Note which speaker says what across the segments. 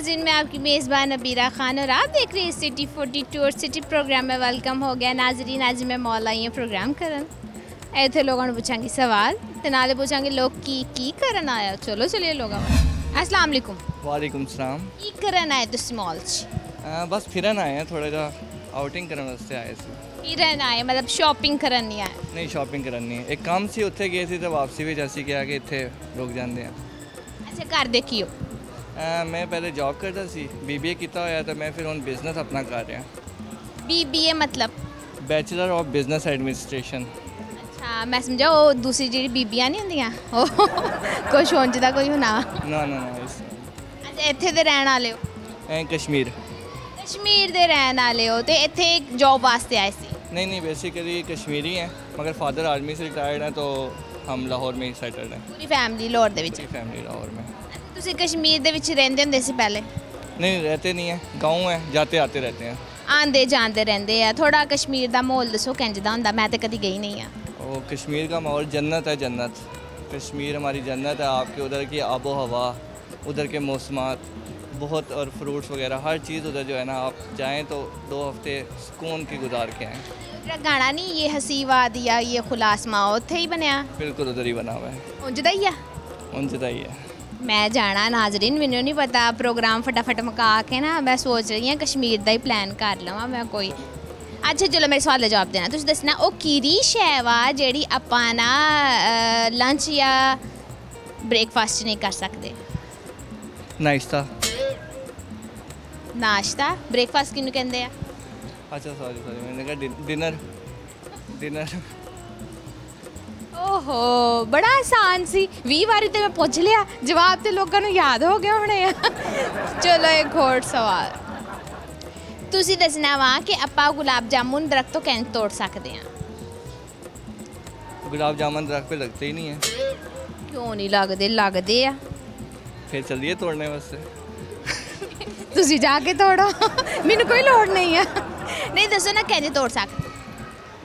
Speaker 1: नाजिन में आपकी मेज़बान अबीरा खान और आप देख रहे हैं सिटी 42 और सिटी प्रोग्राम में वेलकम हो गया। नाजरीन आज मैं मॉल आई हूँ प्रोग्राम करन। इतने लोगों ने पूछा सवाल तो नाले पूछा लोग की की करन आया? चलो चलिए लोग असलम वालेकुम।
Speaker 2: सलाम। की करन आए तुम मॉल बस फिर आए हैं थोड़ा जा
Speaker 1: आउटिंग करने आए थे फिरन आए मतलब शॉपिंग
Speaker 2: करनी है नहीं शॉपिंग करनी है। एक काम से उत्थे गए थे तो वापसी भी जैसे कि आगे इतने लोग
Speaker 1: जाते हैं। अच्छा घर
Speaker 2: देखियो। ਮੈਂ ਪਹਿਲੇ ਜੌਬ ਕਰਦਾ ਸੀ ਬੀਬੀਏ ਕੀਤਾ ਹੋਇਆ ਤਾਂ ਮੈਂ ਫਿਰ ਹੁਣ ਬਿਜ਼ਨਸ ਆਪਣਾ ਕਰ ਰਿਹਾ
Speaker 1: ਬੀਬੀਏ ਮਤਲਬ
Speaker 2: ਬੈਚਲਰ ਆਫ ਬਿਜ਼ਨਸ ਐਡਮਿਨਿਸਟ੍ਰੇਸ਼ਨ
Speaker 1: ਅੱਛਾ ਮੈਂ ਸਮਝਾ ਉਹ ਦੂਸਰੀ ਜਿਹੜੀ ਬੀਬੀਆਂ ਨਹੀਂ ਹੁੰਦੀਆਂ ਉਹ ਕੁਛ ਉਂਝ ਦਾ ਕੋਈ ਹੁਣਾ
Speaker 2: ਨਾ ਨਾ ਨਾ ਇਸ
Speaker 1: ਅੱਛਾ ਇੱਥੇ ਦੇ ਰਹਿਣ ਵਾਲੇ ਹੋ
Speaker 2: ਐਂ ਕਸ਼ਮੀਰ
Speaker 1: ਕਸ਼ਮੀਰ ਦੇ ਰਹਿਣ ਵਾਲੇ ਹੋ ਤੇ ਇੱਥੇ ਜੌਬ ਵਾਸਤੇ ਆਏ ਸੀ
Speaker 2: नहीं नहीं बेसिकली कश्मीरी हैं मगर फादर आर्मी से रिटायर्ड हैं तो हम लाहौर में ही सेटल्ड हैं
Speaker 1: ਪੂਰੀ ਫੈਮਿਲੀ ਲਾਹੌਰ ਦੇ ਵਿੱਚ
Speaker 2: पूरी फैमिली लाहौर में
Speaker 1: ਤੁਸੀਂ ਕਸ਼ਮੀਰ ਦੇ ਵਿੱਚ ਰਹਿੰਦੇ ਹੁੰਦੇ ਸੀ ਪਹਿਲੇ
Speaker 2: नहीं रहते नहीं हैं गाँव है जाते आते रहते हैं
Speaker 1: ਆਂਦੇ ਜਾਂਦੇ ਰਹਿੰਦੇ ਆ ਥੋੜਾ ਕਸ਼ਮੀਰ ਦਾ ਮਾਹੌਲ ਦੱਸੋ ਕਿੰਜ ਦਾ ਹੁੰਦਾ ਮੈਂ ਤੇ ਕਦੀ ਗਈ ਨਹੀਂ ਆ
Speaker 2: वो कश्मीर का माहौल जन्नत है जन्नत कश्मीर हमारी जन्नत है आपके उधर की आबो हवा उधर के मौसमात बहुत और फ्रूट्स वगैरह हर चीज़ उधर जो है ना आप जाएं तो दो हफ्ते सुकून की गुजार के आएँ
Speaker 1: ਜਿਹੜਾ ਗਾਣਾ ਨਹੀਂ ਇਹ ਹਸੀ ਵਾਦੀ ਆ ਇਹ ਖੁਲਾਸਮਾ ਉੱਥੇ ਹੀ ਬਣਿਆ
Speaker 2: बिल्कुल उधर ही बना हुआ है
Speaker 1: ਉਂਝ ਦਾ ਹੀ ਆ
Speaker 2: उनसे ही है
Speaker 1: ਮੈਂ ਜਾਣਾ ਨਾਜ਼ਰੀਨ ਮੈਨੂੰ ਨਹੀਂ ਪਤਾ ਪ੍ਰੋਗਰਾਮ ਫਟਾਫਟ ਮਕਾ ਕੇ ਨਾ ਮੈਂ ਸੋਚ ਰਹੀ ਹਾਂ ਕਸ਼ਮੀਰ ਦਾ ਹੀ ਪਲਾਨ ਕਰ ਲਵਾਂ ਮੈਂ ਕੋਈ। ਅੱਛਾ ਚਲੋ ਮੇਰੇ ਸਵਾਲ ਦਾ ਜਵਾਬ ਦੇਣਾ। ਤੁਸੀਂ ਦੱਸਣਾ ਉਹ ਕਿਹੜੀ ਸ਼ੈ ਵਾ ਜਿਹੜੀ ਆਪਾਂ ਨਾ ਲੰਚ ਜਾਂ ਬ੍ਰੇਕਫਾਸਟ ਨਹੀਂ ਕਰ ਸਕਦੇ?
Speaker 2: ਨਾਸ਼ਤਾ।
Speaker 1: ਨਾਸ਼ਤਾ? ਬ੍ਰੇਕਫਾਸਟ ਕਿਹਨੂੰ ਕਹਿੰਦੇ ਆ?
Speaker 2: ਅੱਛਾ ਸੌਰੀ ਸੌਰੀ ਮੈਨੇ ਕਿਹਾ ਡਿਨਰ ਡਿਨਰ
Speaker 1: ਓਹੋ ਬੜਾ ਆਸਾਨ ਸੀ। 20 ਵਾਰੀ ਤੇ ਮੈਂ ਪੁੱਛ ਲਿਆ ਜਵਾਬ ਤੇ ਲੋਕਾਂ ਨੂੰ ਯਾਦ ਹੋ ਗਿਆ ਹੋਣੇ ਆ। ਚਲੋ ਇੱਕ ਹੋਰ ਸਵਾਲ। ਤੁਸੀਂ ਦੱਸਣਾ ਵਾ ਕਿ ਆਪਾਂ ਗੁਲਾਬ ਜਾਮੁਨ ਦਰਖਤ ਤੋਂ ਕਿੰਜ ਤੋੜ ਸਕਦੇ ਆ?
Speaker 2: ਗੁਲਾਬ ਜਾਮੁਨ ਦਰਖਤ ਤੇ ਲੱਗਦੇ ਹੀ ਨਹੀਂ ਹੈ
Speaker 1: ਕਿਉਂ ਨਹੀਂ ਲੱਗਦੇ? ਲੱਗਦੇ ਆ।
Speaker 2: ਫਿਰ ਚੱਲੀਏ ਤੋੜਨੇ ਵਾਸਤੇ।
Speaker 1: ਤੁਸੀਂ ਜਾ ਕੇ ਤੋੜੋ। ਮੈਨੂੰ ਕੋਈ ਲੋੜ ਨਹੀਂ ਆ। ਨਹੀਂ ਦੱਸੋ ਨਾ ਕਿੰਜ ਤੋੜ ਸਕਦੇ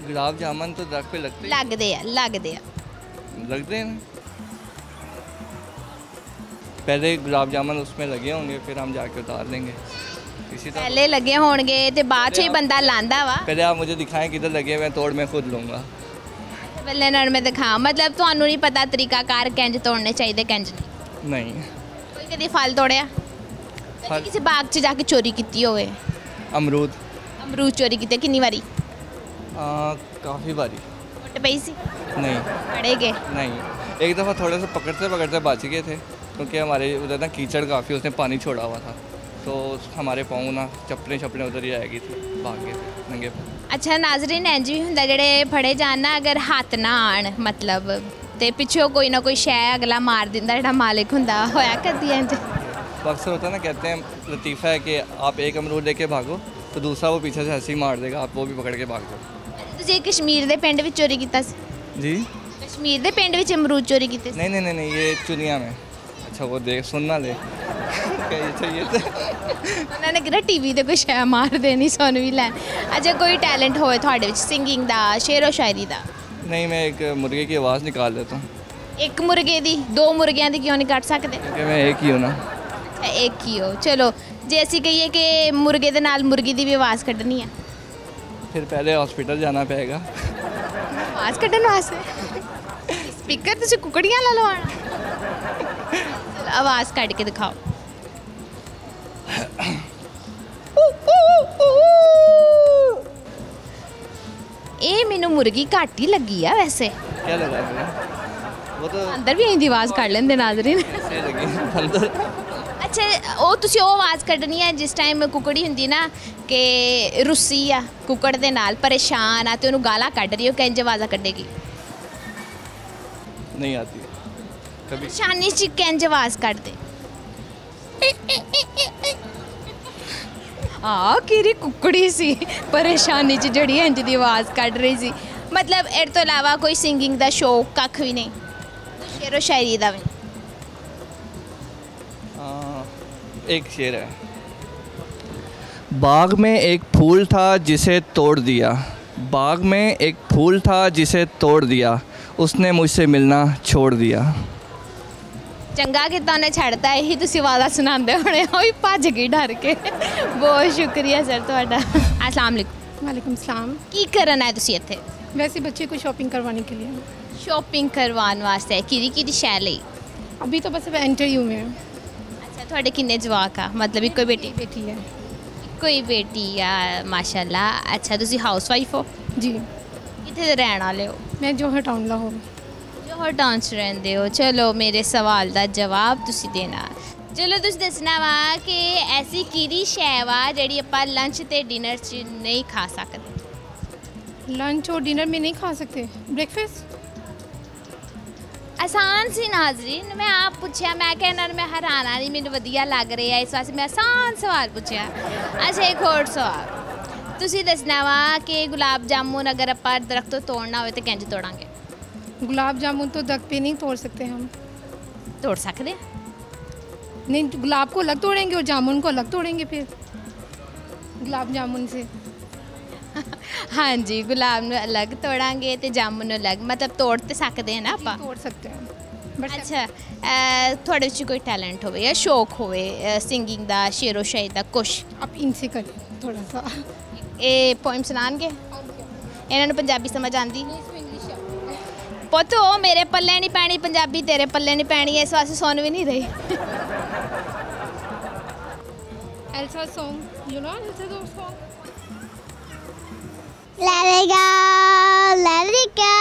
Speaker 2: गुलाब जामुन तो दरख्त पे लगते ही
Speaker 1: ਲੱਗਦੇ ਆ ਲੱਗਦੇ ਆ
Speaker 2: लगते हैं ना पहले गुलाब जामुन उसमें लगे होंगे फिर हम जाके उतार देंगे इसी तरह
Speaker 1: ਪਹਿਲੇ ਲੱਗੇ ਹੋਣਗੇ ਤੇ ਬਾਅਦ ਚ ਹੀ ਬੰਦਾ ਲਾਂਦਾ ਵਾ
Speaker 2: पहले आप मुझे दिखाएं किधर लगे हुए हैं तोड़ मैं खुद लूँगा
Speaker 1: ਬੱਲੇ ਨਾਲ ਮੈਂ ਦਿਖਾ ਮਤਲਬ ਤੁਹਾਨੂੰ ਨਹੀਂ ਪਤਾ ਤਰੀਕਾਕਾਰ ਕਿੰਜ ਤੋੜਨੇ ਚਾਹੀਦੇ ਕਿੰਜ ਨਹੀਂ
Speaker 2: नहीं
Speaker 1: ਕੋਈ ਕਦੀ ਫਲ ਤੋੜਿਆ
Speaker 2: ਫਲ-
Speaker 1: ਕਦੀ ਕਿਸੇ ਬਾਗ 'ਚ ਜਾ ਕੇ ਚੋਰੀ ਕੀਤੀ ਹੋਵੇ
Speaker 2: अमरूद
Speaker 1: ਅਮਰੂਦ ਚੋਰੀ ਕੀਤੇ ਕਿੰਨੀ ਵਾਰੀ
Speaker 2: काफ़ी बारी। नहीं।
Speaker 1: पड़ेगे
Speaker 2: नहीं। एक दफ़ा थोड़ा सा पकड़ते पकड़ते बच गए थे क्योंकि हमारे उधर ना कीचड़ काफ़ी उसने पानी छोड़ा हुआ था। तो हमारे पाँव ना चपने छपने उधर ही रह गई थी भाग गए थे नंगे
Speaker 1: अच्छा नाजरीन इंज भी होंगे जोड़े फड़े जान अगर हथ ना आन मतलब तो पिछों कोई ना कोई शह अगला मार दिता जो मालिक होंगे करती
Speaker 2: है अक्सर होता ना कहते हैं लतीफ़ा है कि आप एक अमरूद लेके भागो तो दूसरा वो पीछे से हँसी मार देगा आप वो भी पकड़ के भाग दो
Speaker 1: ਤੁਸੀਂ कश्मीर ਦੇ ਪਿੰਡ ਵਿੱਚ ਚੋਰੀ ਕੀਤਾ ਸੀ
Speaker 2: जी
Speaker 1: ਕਸ਼ਮੀਰ ਦੇ ਪਿੰਡ ਵਿੱਚ ਅਮਰੂਦ ਚੋਰੀ ਕੀਤੇ ਸੀ
Speaker 2: नहीं नहीं नहीं नहीं ये चुनिया में अच्छा वो देख सुनना ले क्या ये चाहिए था
Speaker 1: ਉਹਨਾਂ ਨੇ ਕਿਹਾ ਟੀਵੀ ਤੇ ਕੋਈ ਸ਼ੈ ਮਾਰ ਦੇਣੀ ਸੁਣ ਵੀ ਲੈਣ ਅੱਛਾ ਕੋਈ ਟੈਲੈਂਟ ਹੋਵੇ ਤੁਹਾਡੇ ਵਿੱਚ ਸਿੰਗਿੰਗ ਦਾ ਸ਼ੇਰੋ ਸ਼ਾਇਰੀ ਦਾ
Speaker 2: नहीं मैं एक मुर्गे की आवाज़ निकाल देता हूँ
Speaker 1: ਇੱਕ ਮੁਰਗੇ ਦੀ ਦੋ ਮੁਰਗਿਆਂ ਦੀ ਕਿਉਂ ਨਹੀਂ ਕੱਢ ਸਕਦੇ
Speaker 2: क्योंकि मैं एक ही हूँ ना
Speaker 1: ਅੱਛਾ, ਇੱਕ ਹੀ ਹੋ ਚਲੋ ਜੇ ਅਸੀਂ ਕਹੀਏ ਕਿ ਮੁਰਗੇ ਦੇ ਨਾਲ ਮੁਰਗੀ ਦੀ ਵੀ ਆਵਾਜ਼ ਕੱਢਣੀ ਆ
Speaker 2: फिर पहले हॉस्पिटल जाना पड़ेगा
Speaker 1: ਆਵਾਜ਼ ਕੱਢਣ ਵਾਸਤੇ ਸਪੀਕਰ ਤੁਸੀਂ ਕੁਕੜੀਆਂ ਲਾ ਲਵਾਣਾ ਚਲੋ ਆਵਾਜ਼ ਕੱਢ ਕੇ ਦਿਖਾਓ ਇਹ ਮੈਨੂੰ ਮੁਰਗੀ ਘੱਟ ਹੀ ਲੱਗੀ ਆ ਵੈਸੇ
Speaker 2: क्या लगा फिर वो तो
Speaker 1: ਅੰਦਰ ਵੀ ਇਹਦੀ ਆਵਾਜ਼ ਕੱਢ ਲੈਂਦੇ ਨਾਜ਼ਰੀਨ
Speaker 2: ऐसे लगी अंदर
Speaker 1: ਅੱਛਾ ਉਹ ਤੁਸੀਂ ਉਹ ਆਵਾਜ਼ ਕੱਢਣੀ ਹੈ ਜਿਸ ਟਾਈਮ ਕੁਕੜੀ ਹੁੰਦੀ ਨਾ ਕਿ ਰੁੱਸੀ ਆ ਕੁਕੜ ਦੇ ਨਾਲ ਪਰੇਸ਼ਾਨ ਆ ਤੇ ਉਹਨੂੰ ਗਾਲਾਂ ਕੱਢ ਰਹੀ ਹੋ ਕਿੰਜ ਆਵਾਜ਼ਾਂ ਕੱਢੇਗੀ?
Speaker 2: ਨਹੀਂ ਆਤੀ। ਕਦੀ
Speaker 1: ਪਰੇਸ਼ਾਨੀ ਚ ਕਿੰਜ ਆਵਾਜ਼ ਕੱਢਦੇ? ਆ ਕਿਹੜੀ ਕੁਕੜੀ ਸੀ? ਪਰੇਸ਼ਾਨੀ ਚ ਜਿਹੜੀ ਇੰਜ ਦੀ ਆਵਾਜ਼ ਕੱਢ ਰਹੀ ਸੀ। ਮਤਲਬ ਇਹ ਤੋਂ ਇਲਾਵਾ ਕੋਈ ਸਿੰਗਿੰਗ ਦਾ ਸ਼ੌਕ ਕੱਖ ਵੀ ਨਹੀਂ। ਸ਼ੇਰੋ ਸ਼ਾਇਰੀ ਦਾ ਵੀ।
Speaker 2: एक शेर है बाग में एक फूल था जिसे तोड़ दिया बाग में एक फूल था जिसे तोड़ दिया उसने मुझसे मिलना छोड़ दिया
Speaker 1: ਚੰਗਾ ਕੀਤਾ ਉਹਨੇ ਛੱਡਤਾ ਇਹੀ ਤੁਸੀਂ ਆਵਾਜ਼ਾਂ ਸੁਣਾਉਂਦੇ ਹੋਣੇ ਉਹ ਵੀ ਭੱਜ ਗਈ ਡਰ ਕੇ ਬਹੁਤ ਸ਼ੁਕਰੀਆ ਸਰ ਤੁਹਾਡਾ ਅਸਲਾਮ ਅਲੈਕੁਮ
Speaker 3: वालेकुम सलाम
Speaker 1: ਕੀ ਕਰਨ ਆਏ ਤੁਸੀਂ ਇੱਥੇ
Speaker 3: वैसे बच्चे को शॉपिंग करवाने के लिए
Speaker 1: ਸ਼ਾਪਿੰਗ ਕਰਵਾਉਣ ਵਾਸਤੇ ਕਿਹਦੀ ਕਿਹਦੀ ਸ਼ੈ ਲਈ
Speaker 3: अभी तो बस एंटर ही हुए हैं
Speaker 1: ਅੱਛਾ ਤੁਹਾਡੇ ਕਿੰਨੇ ਜਵਾਕ ਆ? ਮਤਲਬ ਇੱਕੋ ਹੀ ਬੇਟੀ?
Speaker 3: ਬੇਟੀ ਹੈ।
Speaker 1: ਕੋਈ ਬੇਟੀ ਆ ਮਾਸ਼ਾਅੱਲਾ। ਅੱਛਾ ਤੁਸੀਂ ਹਾਊਸ ਵਾਈਫ ਹੋ?
Speaker 3: ਜੀ।
Speaker 1: ਕਿੱਥੇ ਦੇ ਰਹਿਣ ਵਾਲੇ ਹੋ?
Speaker 3: ਮੈਂ ਜੋਹਰ ਟਾਊਨ ਦਾ ਹਾਂ
Speaker 1: ਜੋਹਰ ਟਾਊਨ 'ਚ ਰਹਿੰਦੇ ਹੋ। ਚਲੋ ਮੇਰੇ ਸਵਾਲ ਦਾ ਜਵਾਬ ਤੁਸੀਂ ਦੇਣਾ। ਚਲੋ ਤੁਸੀਂ ਦੱਸਣਾ ਵਾ ਕਿ ਐਸੀ ਕਿਹੜੀ ਸ਼ੈ ਵਾ ਜਿਹੜੀ ਆਪਾਂ ਲੰਚ ਤੇ ਡਿਨਰ 'ਚ ਨਹੀਂ ਖਾ ਸਕਦੇ?
Speaker 3: ਲੰਚ ਔਰ ਡਿਨਰ ਮੈਂ ਨਹੀਂ ਖਾ ਸਕਤੇ ਬ੍ਰੇਕਫਾਸਟ
Speaker 1: ਆਸਾਨ ਸੀ ਨਾਜ਼ਰੀਨ ਮੈਂ ਆਪ ਪੁੱਛਿਆ ਮੈਂ ਕਿਹਾ ਇਹਨਾਂ ਨੂੰ ਮੈਂ ਹੈਰਾਨਾ ਨਹੀਂ ਮੈਨੂੰ ਵਧੀਆ ਲੱਗ ਰਿਹਾ ਇਸ ਵਾਸਤੇ ਮੈਂ ਆਸਾਨ ਸਵਾਲ ਪੁੱਛਿਆ ਅੱਛਾ ਇੱਕ ਹੋਰ ਸਵਾਲ ਤੁਸੀਂ ਦੱਸਣਾ ਵਾ ਕਿ ਗੁਲਾਬ ਜਾਮੁਨ ਅਗਰ ਆਪਾਂ ਦਰਖਤ ਤੋਂ ਤੋੜਨਾ ਹੋਵੇ ਤੇ ਕਿੰਜ ਤੋੜਾਂਗੇ
Speaker 3: गुलाब जामुन तो दग पे नहीं तोड़ सकते हम
Speaker 1: ਤੋੜ ਸਕਦੇ ਹਾਂ?
Speaker 3: नहीं गुलाब को अलग तोड़ेंगे और जामुन को अलग तोड़ेंगे फिर गुलाब जामुन से
Speaker 1: ਹਾਂਜੀ ਗੁਲਾਬ ਨੂੰ ਅਲੱਗ ਤੋੜਾਂਗੇ ਤੇ ਜਾਮੁਨ ਨੂੰ ਅਲੱਗ ਮਤਲਬ ਤੋੜ ਤੇ ਸਕਦੇ ਹਾਂ ਨਾ
Speaker 3: जी,
Speaker 1: ਆਪਾਂ
Speaker 3: तोड़ सकते हैं बट
Speaker 1: ਅੱਛਾ ਅਹ, ਤੁਹਾਡੇ ਵਿੱਚ ਕੋਈ ਟੈਲੈਂਟ ਹੋਵੇ ਜਾਂ ਸ਼ੌਕ ਹੋਵੇ ਸਿੰਗਿੰਗ ਦਾ ਸ਼ੇਰੋ ਸ਼ਾਇਰੀ ਦਾ ਕੁਛ
Speaker 3: आप इनसे करें थोड़ा सा
Speaker 1: ਇਹ ਪੋਇਮ ਸੁਣਾਣਗੇ ਇਹਨਾਂ ਨੂੰ ਪੰਜਾਬੀ ਸਮਝ ਆਂਦੀ ਪੁੱਤ ਉਹ ਮੇਰੇ ਪੱਲੇ ਨਹੀਂ ਪੈਣੀ ਪੰਜਾਬੀ ਤੇਰੇ ਪੱਲੇ ਨਹੀਂ ਪੈਣੀ ਇਸ ਵਾਸਤੇ ਸੁਣ ਵੀ ਨਹੀਂ ਰਹੀ
Speaker 3: Elsa song you know Elsa song
Speaker 4: Let it go, let it go.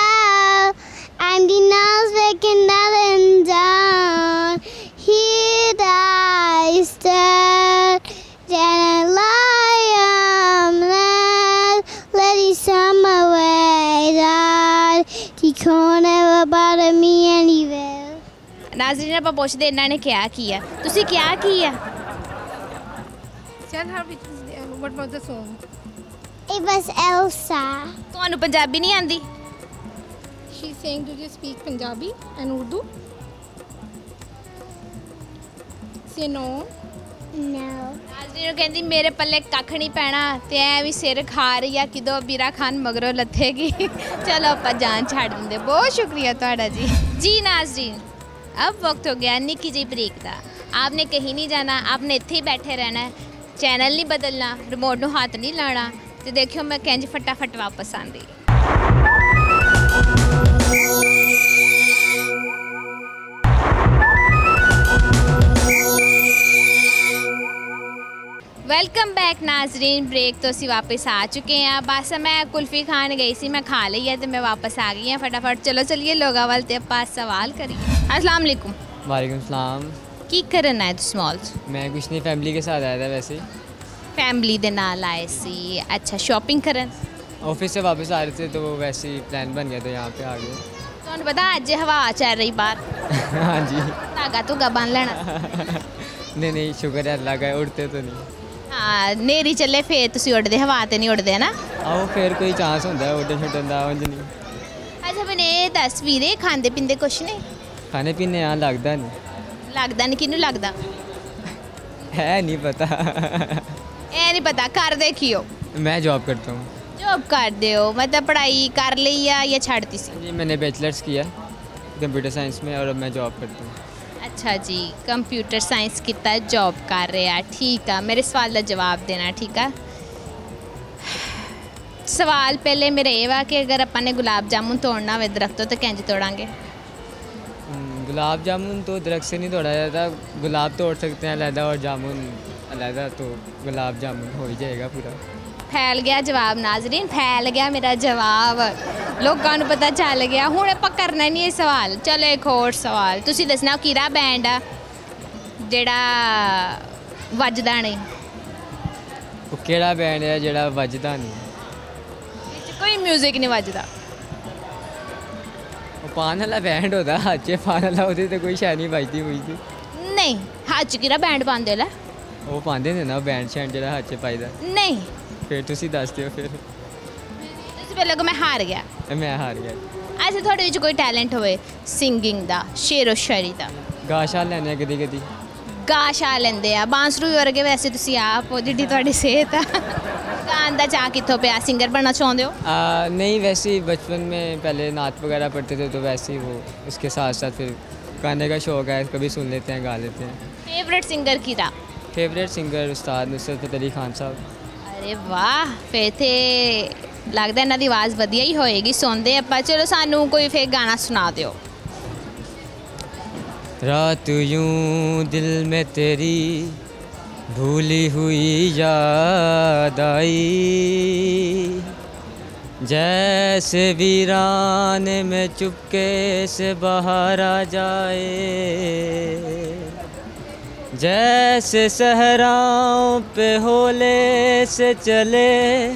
Speaker 4: I'm the nose waking nothing down. Here I stand, then I lie on land. Let it summer way down. You can't ever bother me anywhere.
Speaker 1: Nazreen ਆਪਾਂ ਪੁੱਛਦੇ ਇਹਨਾਂ ਨੇ ਕਿਹਾ ਕੀ ਆ ਤੁਸੀਂ ਕਿਹਾ ਕੀ ਆ
Speaker 3: Tell her which is the, what was the song.
Speaker 4: It was Elsa.
Speaker 1: ਤੁਹਾਨੂੰ ਪੰਜਾਬੀ ਨਹੀਂ ਆਂਦੀ
Speaker 3: She's saying, do you speak Punjabi and Urdu? Say no.
Speaker 4: No.
Speaker 1: Nazreen ਨੂੰ ਕਹਿੰਦੀ ਮੇਰੇ ਪੱਲੇ ਕੱਖ ਨਹੀਂ ਪੈਣਾ ਤੇ ਐ ਵੀ ਸਿਰ ਖਾ ਰਹੀ ਆ ਕਿਦੋਂ ਬੀਰਾ ਖਾਨ ਮਗਰੋਂ ਲੱਥੇਗੀ ਚਲੋ ਆਪਾਂ ਜਾਨ ਛੱਡ ਦਿੰਦੇ ਬਹੁਤ ਸ਼ੁਕਰੀਆ ਤੁਹਾਡਾ ਜੀ ਜੀ ਨਾਜ਼ਰੀਨ अब वक्त हो गया निक्की जी ब्रेक का आपने कहीं नहीं जाना आपने ਇੱਥੇ ਹੀ ਬੈਠੇ ਰਹਿਣਾ ਹੈ ਚੈਨਲ ਨਹੀਂ ਬਦਲਣਾ ਰਿਮੋਟ ਨੂੰ ਹੱਥ ਨਹੀਂ ਲਾਣਾ तो देखियो मैं कैंज फटाफट वापस आ ਆਂਦੀ वेलकम बैक नाजरीन ब्रेक तो अभी वापस आ चुके हैं। बस मैं कुल्फ़ी खान गई सी मैं खा ली है तो मैं वापस आ गई हूँ। फटाफट चलो चलिए लोग वाल तो सवाल करिए। अस्सलाम वालेकुम।
Speaker 5: वालेकुम सलाम।
Speaker 1: की करना है तो मॉल
Speaker 5: मैं कुछ नहीं फैमिली के साथ आया था वैसे।
Speaker 1: ਫੈਮਿਲੀ ਦੇ ਨਾਲ ਆਏ ਸੀ ਅੱਛਾ ਸ਼ਾਪਿੰਗ ਕਰਨ
Speaker 5: ऑफिस से वापस आ रहे थे तो वो वैसे ही प्लान बन गया तो यहाँ पे आ गए
Speaker 1: ਤੁਹਾਨੂੰ ਪਤਾ ਅੱਜ ਹਵਾ ਚੱਲ ਰਹੀ ਬਾਹਰ
Speaker 5: हाँ जी
Speaker 1: ਧਾਗਾ ਧੁਗਾ ਬੰਨ ਲੈਣਾ
Speaker 5: नहीं नहीं शुक्र है अल्लाह का उड़ते तो नहीं
Speaker 1: ਹਾਂ ਨੇਰੀ ਚੱਲੇ ਫੇਰ ਤੁਸੀਂ ਉੱਡਦੇ ਹਵਾ ਤੇ ਨਹੀਂ ਉੱਡਦੇ ਨਾ
Speaker 5: आओ फिर कोई चांस होता है उड़न छुड़न का उंज नहीं
Speaker 1: ਅੱਛਾ ਮੈਨੇ ਇਹ ਦੱਸ ਵੀਰੇ ਖਾਂਦੇ ਪਿੰਦੇ ਕੁਛ ਨਹੀਂ
Speaker 5: खाने पीने यहाँ लगता नहीं
Speaker 1: ਲੱਗਦਾ ਨਹੀਂ ਕਿਹਨੂੰ ਲੱਗਦਾ
Speaker 5: है नहीं पता
Speaker 1: ਇਹ ਨਹੀਂ ਪਤਾ ਕਰਦੇ ਕੀ ਹੋ
Speaker 5: मैं जॉब करता हूँ
Speaker 1: ਜੋਬ ਕਰਦੇ ਹੋ ਮਤਲਬ ਪੜ੍ਹਾਈ ਕਰ ਲਈ ਆ ਜਾਂ ਛੱਡਤੀ ਸੀ
Speaker 5: जी मैंने बैचलर्स किया कंप्यूटर साइंस में और अब मैं जॉब करता हूँ
Speaker 1: ਅੱਛਾ ਜੀ ਕੰਪਿਊਟਰ ਸਾਇੰਸ ਕੀਤਾ ਜੌਬ ਕਰ ਰਿਹਾ ਠੀਕ ਆ ਮੇਰੇ ਸਵਾਲ ਦਾ ਜਵਾਬ ਦੇਣਾ ਠੀਕ ਆ ਸਵਾਲ ਪਹਿਲੇ ਮੇਰੇ ਇਹ ਵਾ ਕਿ ਅਗਰ ਆਪਾਂ ਨੇ ਗੁਲਾਬ ਜਾਮੁਨ ਤੋੜਨਾ ਹੋਵੇ ਦਰਖਤੋਂ ਤਾਂ ਕਿੰਜ ਤੋੜਾਂਗੇ
Speaker 5: हम्म, गुलाब जामुन तो दरख्त से नहीं तोड़ा जाता गुलाब तोड़ सकते हैं अलहदा और जामुन अलहदा तो गुलाब जामुन हो ही जाएगा पूरा
Speaker 1: ਫੈਲ ਗਿਆ ਜਵਾਬ ਨਾਜ਼ਰੀਨ ਫੈਲ ਗਿਆ ਮੇਰਾ ਜਵਾਬ ਲੋਕਾਂ ਨੂੰ ਪਤਾ ਚੱਲ ਗਿਆ ਹੁਣ ਆਪਾਂ ਕਰਨਾ ਨਹੀਂ ਇਹ ਸਵਾਲ ਚਲੋ ਇੱਕ ਹੋਰ ਸਵਾਲ ਤੁਸੀਂ ਦੱਸਣਾ ਕਿਹੜਾ ਬੈਂਡ ਆ ਜਿਹੜਾ ਵੱਜਦਾ ਨਹੀਂ
Speaker 5: वो केड़ा बैंड है जेड़ा वजदा नहीं
Speaker 1: ਵਿੱਚ ਕੋਈ 뮤직 ਨਹੀਂ ਵੱਜਦਾ
Speaker 5: ਉਹ ਪਾਨ ਵਾਲਾ ਬੈਂਡ ਹੁੰਦਾ ਹੱਥ 'ਚ ਪਾਨ ਵਾਲਾ ਉਹਦੇ ਤੇ ਕੋਈ ਸ਼ੈ ਨਹੀਂ ਵੱਜਦੀ ਮੁਜਦੀ
Speaker 1: ਨਹੀਂ ਹੱਥ 'ਚ ਕਿਹੜਾ ਬੈਂਡ ਪਾਉਂਦੇ ਲੈ
Speaker 5: ਉਹ ਪਾਉਂਦੇ ਨੇ ਨਾ ਬੈਂਡ ਸ਼ੈਂਡ ਜਿਹੜਾ ਹੱਥ 'ਚ ਪਾਈਦਾ
Speaker 1: ਨਹੀਂ
Speaker 5: ਫਿਰ ਤੁਸੀਂ ਦੱਸ ਦਿਓ ਫਿਰ
Speaker 1: ਤੁਸੀਂ ਪਹਿਲਾਂ ਕੋ ਮੈਂ ਹਾਰ ਗਿਆ
Speaker 5: ਇਹ ਮੈਂ ਹਾਰ ਗਿਆ
Speaker 1: ਅੱਛਾ ਤੁਹਾਡੇ ਵਿੱਚ ਕੋਈ ਟੈਲੈਂਟ ਹੋਵੇ ਸਿੰਗਿੰਗ ਦਾ ਸ਼ੇਰੋ ਸ਼ਾਇਰੀ ਦਾ
Speaker 5: ਗਾਸ਼ਾ ਲੈਣੇ ਕਦੀ ਕਦੀ
Speaker 1: ਗਾ ਸ਼ਾ ਲੈਂਦੇ ਆ ਬਾਂਸਰੂ ਵਰਗੇ ਵੈਸੇ ਤੁਸੀਂ ਆਪ ਹੋ ਜਿੱਡੀ ਤੁਹਾਡੀ ਸਿਹਤ ਆ ਗਾਣ ਦਾ ਚਾਹ ਕਿੱਥੋਂ ਪਿਆ ਸਿੰਗਰ ਬਣਨਾ ਚਾਹੁੰਦੇ ਹੋ
Speaker 5: आ, नहीं वैसे ही बचपन में पहले नात वगैरह पढ़ते थे तो वैसे ही वो उसके साथ साथ फिर गाने का शौक है कभी सुन लेते हैं गा लेते हैं
Speaker 1: ਫੇਵਰਿਟ ਸਿੰਗਰ ਕਿਹਦਾ
Speaker 5: फेवरेट सिंगर उस्ताद नुसरत फतेह अली खान साहब
Speaker 1: ਅਰੇ ਵਾਹ ਫੇਰ ਤੇ ਲੱਗਦਾ ਇਹਨਾਂ ਦੀ ਆਵਾਜ਼ ਵਧੀਆ ਹੀ ਹੋਏਗੀ ਸੁਣਦੇ ਆਪਾਂ ਚਲੋ ਸਾਨੂੰ ਕੋਈ ਫੇਰ ਗਾਣਾ ਸੁਣਾ ਦਿਓ
Speaker 5: रात यूं दिल में तेरी भूली हुई याद आई जैसे वीरान में चुपके से बाहर आ जाए जैसे सहराओं पे होले से चले,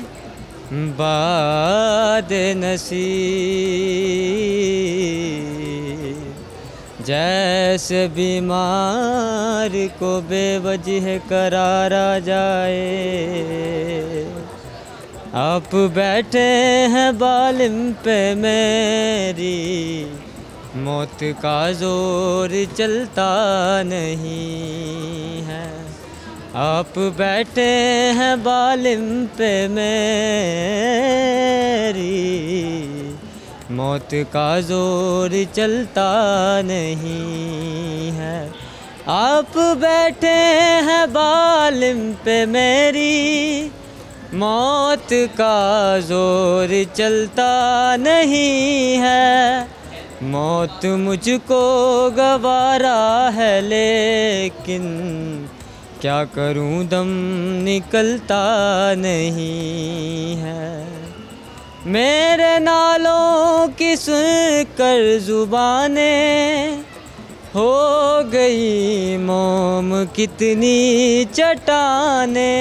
Speaker 5: बाद नसी जैसे बीमार को बेवजह करारा जाए। आप बैठे हैं बालिम पे मेरी मौत का ज़ोर चलता नहीं है। आप बैठे हैं बालिम पे मेरी, मौत का ज़ोर चलता नहीं है। आप बैठे हैं बालिम पे मेरी, मौत का ज़ोर चलता नहीं है। मौत मुझको गवारा है, लेकिन क्या करूँ दम निकलता नहीं है। मेरे नालों की सुन कर जुबाने हो गई मोम, कितनी चटाने।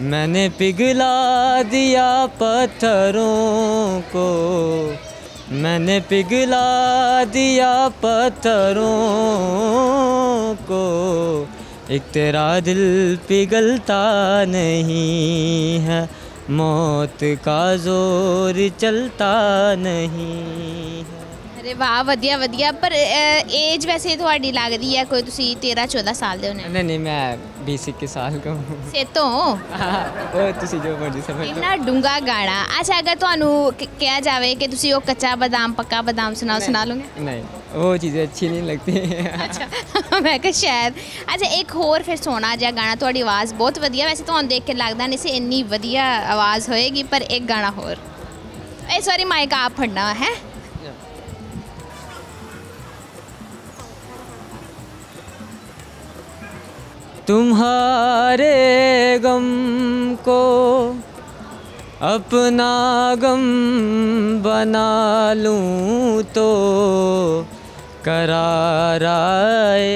Speaker 5: मैंने पिघला दिया पत्थरों को मैंने पिघला दिया पत्थरों को। एक तेरा दिल पिघलता नहीं है, मौत का ज़ोर चलता नहीं है।
Speaker 1: ਅਰੇ ਵਾਹ ਵਧੀਆ ਵਧੀਆ। ਪਰ ਏਜ ਵੈਸੇ ਤੁਹਾਡੀ ਲੱਗਦੀ ਹੈ ਕੋਈ? ਤੁਸੀਂ 13 14 ਸਾਲ ਦੇ ਹੋਣੇ
Speaker 5: ਨਹੀਂ ਨਹੀਂ ਮੈਂ 20 21 ਸਾਲ ਦਾ ਹਾਂ
Speaker 1: ਸੇ
Speaker 5: ਤੋਂ ਉਹ ਤੁਸੀਂ ਜੋ ਮਰਜ਼ੀ ਸਮਝ।
Speaker 1: ਲਓ ਡੂੰਗਾ ਗਾਣਾ। ਅੱਛਾ ਅਗਰ ਤੁਹਾਨੂੰ ਕਿਹਾ ਜਾਵੇ ਕਿ ਤੁਸੀਂ ਉਹ ਕੱਚਾ ਬਦਾਮ ਪੱਕਾ ਬਦਾਮ ਸੁਣਾਓ ਸੁਣਾ ਲਓਗੇ?
Speaker 5: ਨਹੀਂ ਉਹ ਚੀਜ਼ ਅੱਛੀ ਨਹੀਂ ਲੱਗਦੀ।
Speaker 1: ਅੱਛਾ ਮੈਂ ਕਿ ਸ਼ਾਇਦ। ਅੱਛਾ ਇੱਕ ਹੋਰ ਫਿਰ ਸੋਨਾ ਜਿਹਾ ਗਾਣਾ ਤੁਹਾਡੀ ਆਵਾਜ਼ ਬਹੁਤ ਵਧੀਆ। ਵੈਸੇ ਤੁਹਾਨੂੰ ਦੇਖ ਕੇ ਲੱਗਦਾ ਨਹੀਂ ਸੀ ਇੰਨੀ ਵਧੀਆ ਆਵਾਜ਼ ਹੋਏਗੀ ਪਰ ਇੱਕ ਗਾਣਾ ਹੋਰ। ਇਹ ਸੌਰੀ ਮਾਈਕ ਆਪ ਫੜਨਾ ਹੈ।
Speaker 5: तुम्हारे गम को अपना गम बना लूँ तो कराराए।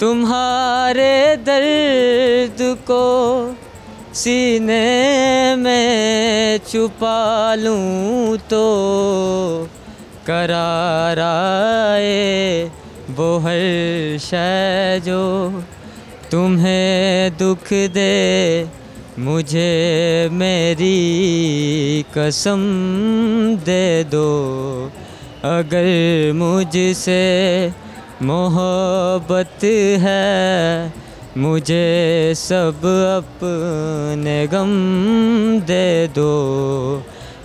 Speaker 5: तुम्हारे दर्द को सीने में छुपा लूँ तो करार आए वो हर शय जो तुम्हें दुख दे, मुझे मेरी कसम दे दो। अगर मुझसे मोहब्बत है, मुझे सब अपने गम दे दो।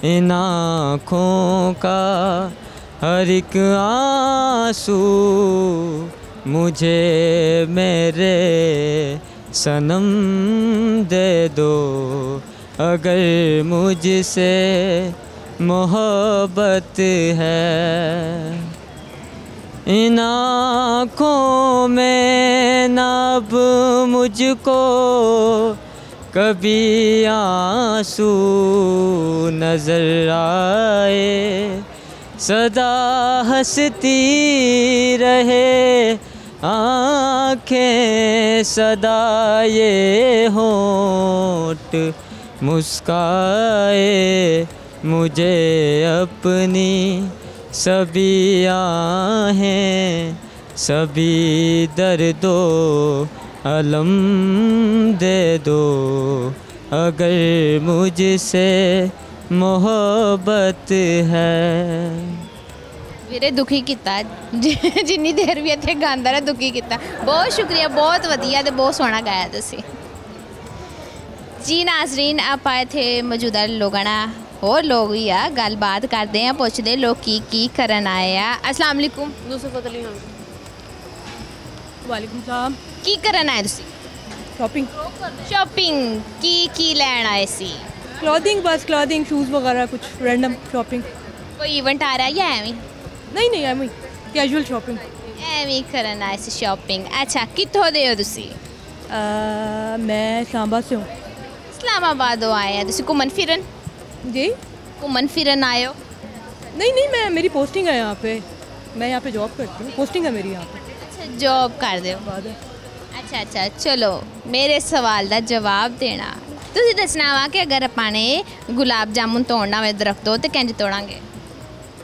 Speaker 5: इन आँखों का हर एक आँसू मुझे मेरे सनम दे दो। अगर मुझसे मोहब्बत है, इन आँखों में नब मुझको कभी आँसू नज़र आए। सदा हंसती रहे, आँखें सदा ये होठ मुस्काए मुझे अपनी सभी आहें, सभी दर्दो अलम दे दो, अगर मुझसे ਮੁਹੱਬਤ ਹੈ।
Speaker 1: ਵੀਰੇ ਦੁਖੀ ਕੀਤਾ। ਜਿੰਨੀ ਦੇਰ ਵੀ ਇੱਥੇ ਗਾਉਂਦਾ ਰਿਹਾ ਦੁਖੀ ਕੀਤਾ। ਬਹੁਤ ਸ਼ੁਕਰੀਆ ਬਹੁਤ ਵਧੀਆ ਤੇ ਬਹੁਤ ਸੋਹਣਾ ਗਾਇਆ ਤੁਸੀਂ। ਜੀ ਨਾਜ਼ਰੀਨ ਆਪਾਂ ਇੱਥੇ ਮੌਜੂਦਾ ਲੋਕਾਂ ਨਾਲ। ਹੋਰ ਲੋਕ ਵੀ ਆ ਗੱਲਬਾਤ ਕਰਦੇ ਆ ਪੁੱਛਦੇ ਲੋਕ ਕੀ ਕੀ ਕਰਨ ਆਏ ਆ। ਅਸਲਾਮ ਅਲੈਕੁਮ।
Speaker 6: ਦੂਸਰੇ ਪਤਲੀ ਹਾਂ। ਵਾਲੇਕੁਮ ਸਲਾਮ।
Speaker 1: ਕੀ ਕਰਨ ਆਏ ਤੁਸੀਂ?
Speaker 6: ਸ਼ਾਪਿੰਗ।
Speaker 1: ਸ਼ਾਪਿੰਗ ਕੀ ਕੀ ਲੈਣ ਆਏ ਸੀ?
Speaker 6: क्लॉथिंग बस क्लॉथिंग शूज़ वगैरह कुछ रैंडम शॉपिंग
Speaker 1: ਕੋਈ ਇਵੈਂਟ ਆ ਰਿਹਾ ਜਾਂ ਐਵੇਂ
Speaker 6: नहीं नहीं एम कैजुअल शॉपिंग
Speaker 1: ਐਵੇਂ ਹੀ ਕਰਨ ਆਏ ਸੀ ਸ਼ਾਪਿੰਗ ਅੱਛਾ ਕਿੱਥੋਂ ਦੇ ਹੋ ਤੁਸੀਂ
Speaker 6: मैं इस्लामाबाद से हूँ
Speaker 1: ਇਸਲਾਮਾਬਾਦੋਂ ਆਏ ਆ ਤੁਸੀਂ ਘੁੰਮਣ ਫਿਰਨ
Speaker 6: जी
Speaker 1: ਘੁੰਮਣ ਫਿਰਨ ਆਏ ਹੋ
Speaker 6: नहीं नहीं मैं मेरी पोस्टिंग है यहाँ पे मैं यहाँ पे जॉब करती हूँ पोस्टिंग है मेरी यहाँ पे
Speaker 1: ਅੱਛਾ ਜੌਬ ਕਰਦੇ ਹੋ
Speaker 6: बाद है
Speaker 1: ਅੱਛਾ ਅੱਛਾ ਚਲੋ ਮੇਰੇ ਸਵਾਲ ਦਾ ਜਵਾਬ ਦੇਣਾ ਤੁਸੀਂ ਦੱਸਣਾ ਵਾ ਕਿ ਅਗਰ ਆਪਾਂ ਨੇ ਗੁਲਾਬ ਜਾਮੁਨ ਤੋੜਨਾ ਹੋਵੇ ਦਰਖਤੋਂ ਤੇ ਕਿੰਜ ਤੋੜਾਂਗੇ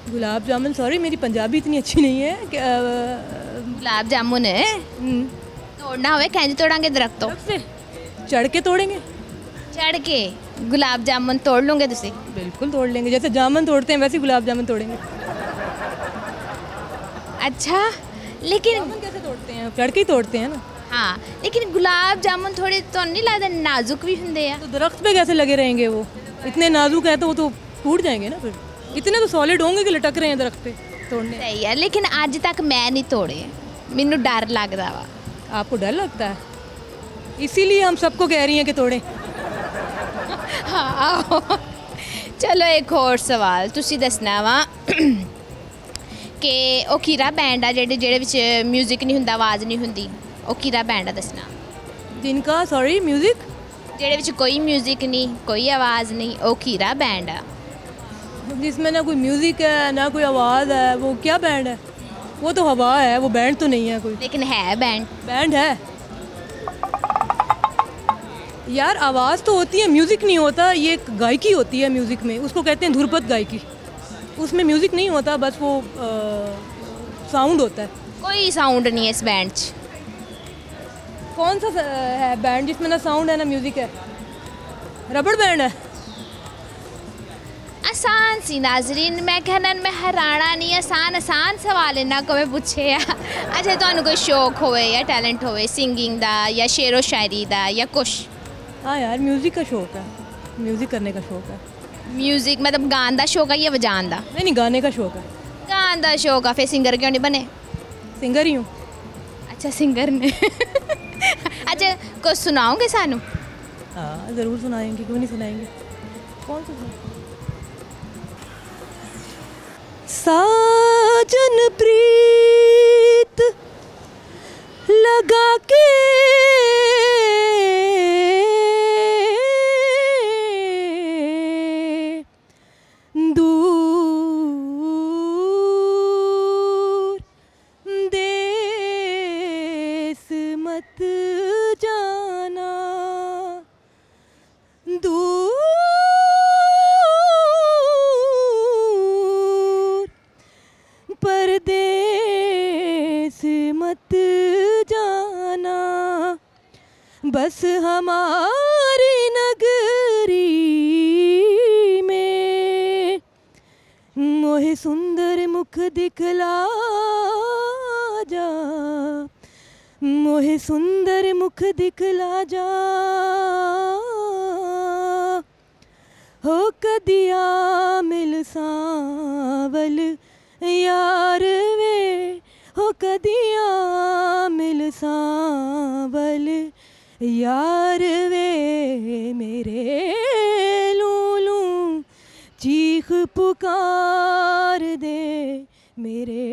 Speaker 6: गुलाब जामुन सॉरी मेरी पंजाबी इतनी अच्छी नहीं है कि, अ,
Speaker 1: ਗੁਲਾਬ ਜਾਮੁਨ
Speaker 6: हम्म,
Speaker 1: ਤੋੜਨਾ ਹੋਵੇ ਕਿੰਜ ਤੋੜਾਂਗੇ ਦਰਖਤੋਂ
Speaker 6: तरफ से चढ़ के तोड़ेंगे
Speaker 1: ਚੜ ਕੇ ਗੁਲਾਬ ਜਾਮੁਨ ਤੋੜ ਲਓਗੇ ਤੁਸੀਂ
Speaker 6: बिल्कुल तोड़ लेंगे जैसे जामुन तोड़ते हैं वैसे ही गुलाब जामुन तोड़ेंगे
Speaker 1: ਅੱਛਾ ਲੇਕਿਨ
Speaker 6: जामुन कैसे तोड़ते हैं चढ़ के ही तोड़ते हैं ना
Speaker 1: ਹਾਂ ਲੇਕਿਨ ਗੁਲਾਬ ਜਾਮੁਨ ਥੋੜੇ ਤੁਹਾਨੂੰ ਨਹੀਂ ਲੱਗਦਾ ਨਾਜ਼ੁਕ ਵੀ ਹੁੰਦੇ ਆ
Speaker 6: तो दरख्त पे कैसे लगे रहेंगे वो इतने नाजुक है तो वो तो टूट जाएंगे ना फिर इतने तो सॉलिड होंगे कि लटक रहे हैं दरख्त पे तोड़ने
Speaker 1: ਸਹੀ ਆ ਲੇਕਿਨ ਅੱਜ ਤੱਕ ਮੈਂ ਨਹੀਂ ਤੋੜੇ ਮੈਨੂੰ ਡਰ ਲੱਗਦਾ ਵਾ
Speaker 6: आपको डर लगता है इसीलिए हम सबको कह रही हैं कि तोड़ें
Speaker 1: ਆਹੋ ਚਲੋ ਇੱਕ ਹੋਰ ਸਵਾਲ ਤੁਸੀਂ ਦੱਸਣਾ ਵਾ ਕਿ ਉਹ ਕੀਰਾ ਬੈਂਡ ਆ ਜਿਹੜੇ ਜਿਹੜੇ ਵਿੱਚ 뮤직 ਨਹੀਂ ਹੁੰਦਾ ਆਵਾਜ਼ ਨਹੀਂ ਹੁੰਦੀ ਉਹ बैंड ਬੈਂਡ ਆ
Speaker 6: जिनका सॉरी म्यूज़िक
Speaker 1: जेडे विच कोई म्यूज़िक नहीं कोई आवाज़ नहीं ਉਹ ਕਿਹਦਾ ਬੈਂਡ
Speaker 6: जिसमें ना कोई म्यूज़िक है ना कोई आवाज़ है वो क्या बैंड है? वो तो हवा है वो बैंड तो नहीं है कोई।
Speaker 1: लेकिन है बैंड।
Speaker 6: बैंड है? यार आवाज़ तो होती है म्यूज़िक नहीं होता ये एक गायकी होती है म्यूज़िक में उसको कहते हैं धुरपत गायकी। उसमें म्यूज़िक नहीं होता बस वो साउंड होता है।
Speaker 1: कोई साउंड नहीं है इस बैंड 'ਚ
Speaker 6: कौन सा है बैंड जिसमें ना साउंड है ना म्यूज़िक है? रबड़ बैंड है।
Speaker 1: आसान सी नाजरीन मैं कहना मैं हराना नहीं आसान आसान सवाल इन्ना को मैं पूछे अच्छा तुम्हें तो कोई शौक होवे या टैलेंट होवे सिंगिंग दा या शेर व शायरी दा या कुछ?
Speaker 6: हाँ यार म्यूज़िक का शौक है। म्यूज़िक करने का शौक है।
Speaker 1: म्यूज़िक मतलब गान का शौक है या बजान का
Speaker 6: नहीं नहीं गाने का शौक है।
Speaker 1: गान का शौक है फिर सिंगर क्यों नहीं बने?
Speaker 6: सिंगर ही हूँ।
Speaker 1: अच्छा सिंगर ने। अच्छा कुछ सुनाओगे सानू?
Speaker 6: हाँ ज़रूर सुनाएँगे, क्यों नहीं सुनाएँगे? कौन साजन प्रीत लगा के दूर देस मत हमारी नगरी में। मोहे सुंदर मुख दिखला जा। मोहे सुंदर मुख दिखला जा। हो कदिया मिल सावल यार वे। हो कदिया मिल सावल यार वे मेरे लूलू चीख पुकार दे मेरे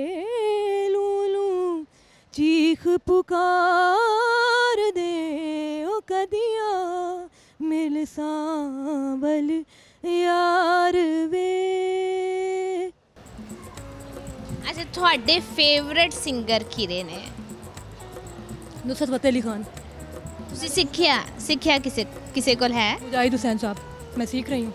Speaker 6: लूलू चीख पुकार दे। ओ कदिया मिल सांबल यार वे।
Speaker 1: अच्छा थोड़े फेवरेट सिंगर किरे ने?
Speaker 6: नुसरत फतेह अली खान।
Speaker 1: ਤੁਸੀਂ ਸਿੱਖਿਆ ਸਿੱਖਿਆ ਕਿਸੇ ਕਿਸੇ ਕੋਲ ਹੈ
Speaker 6: मुजाहिद हुसैन साहब मैं सीख रही हूँ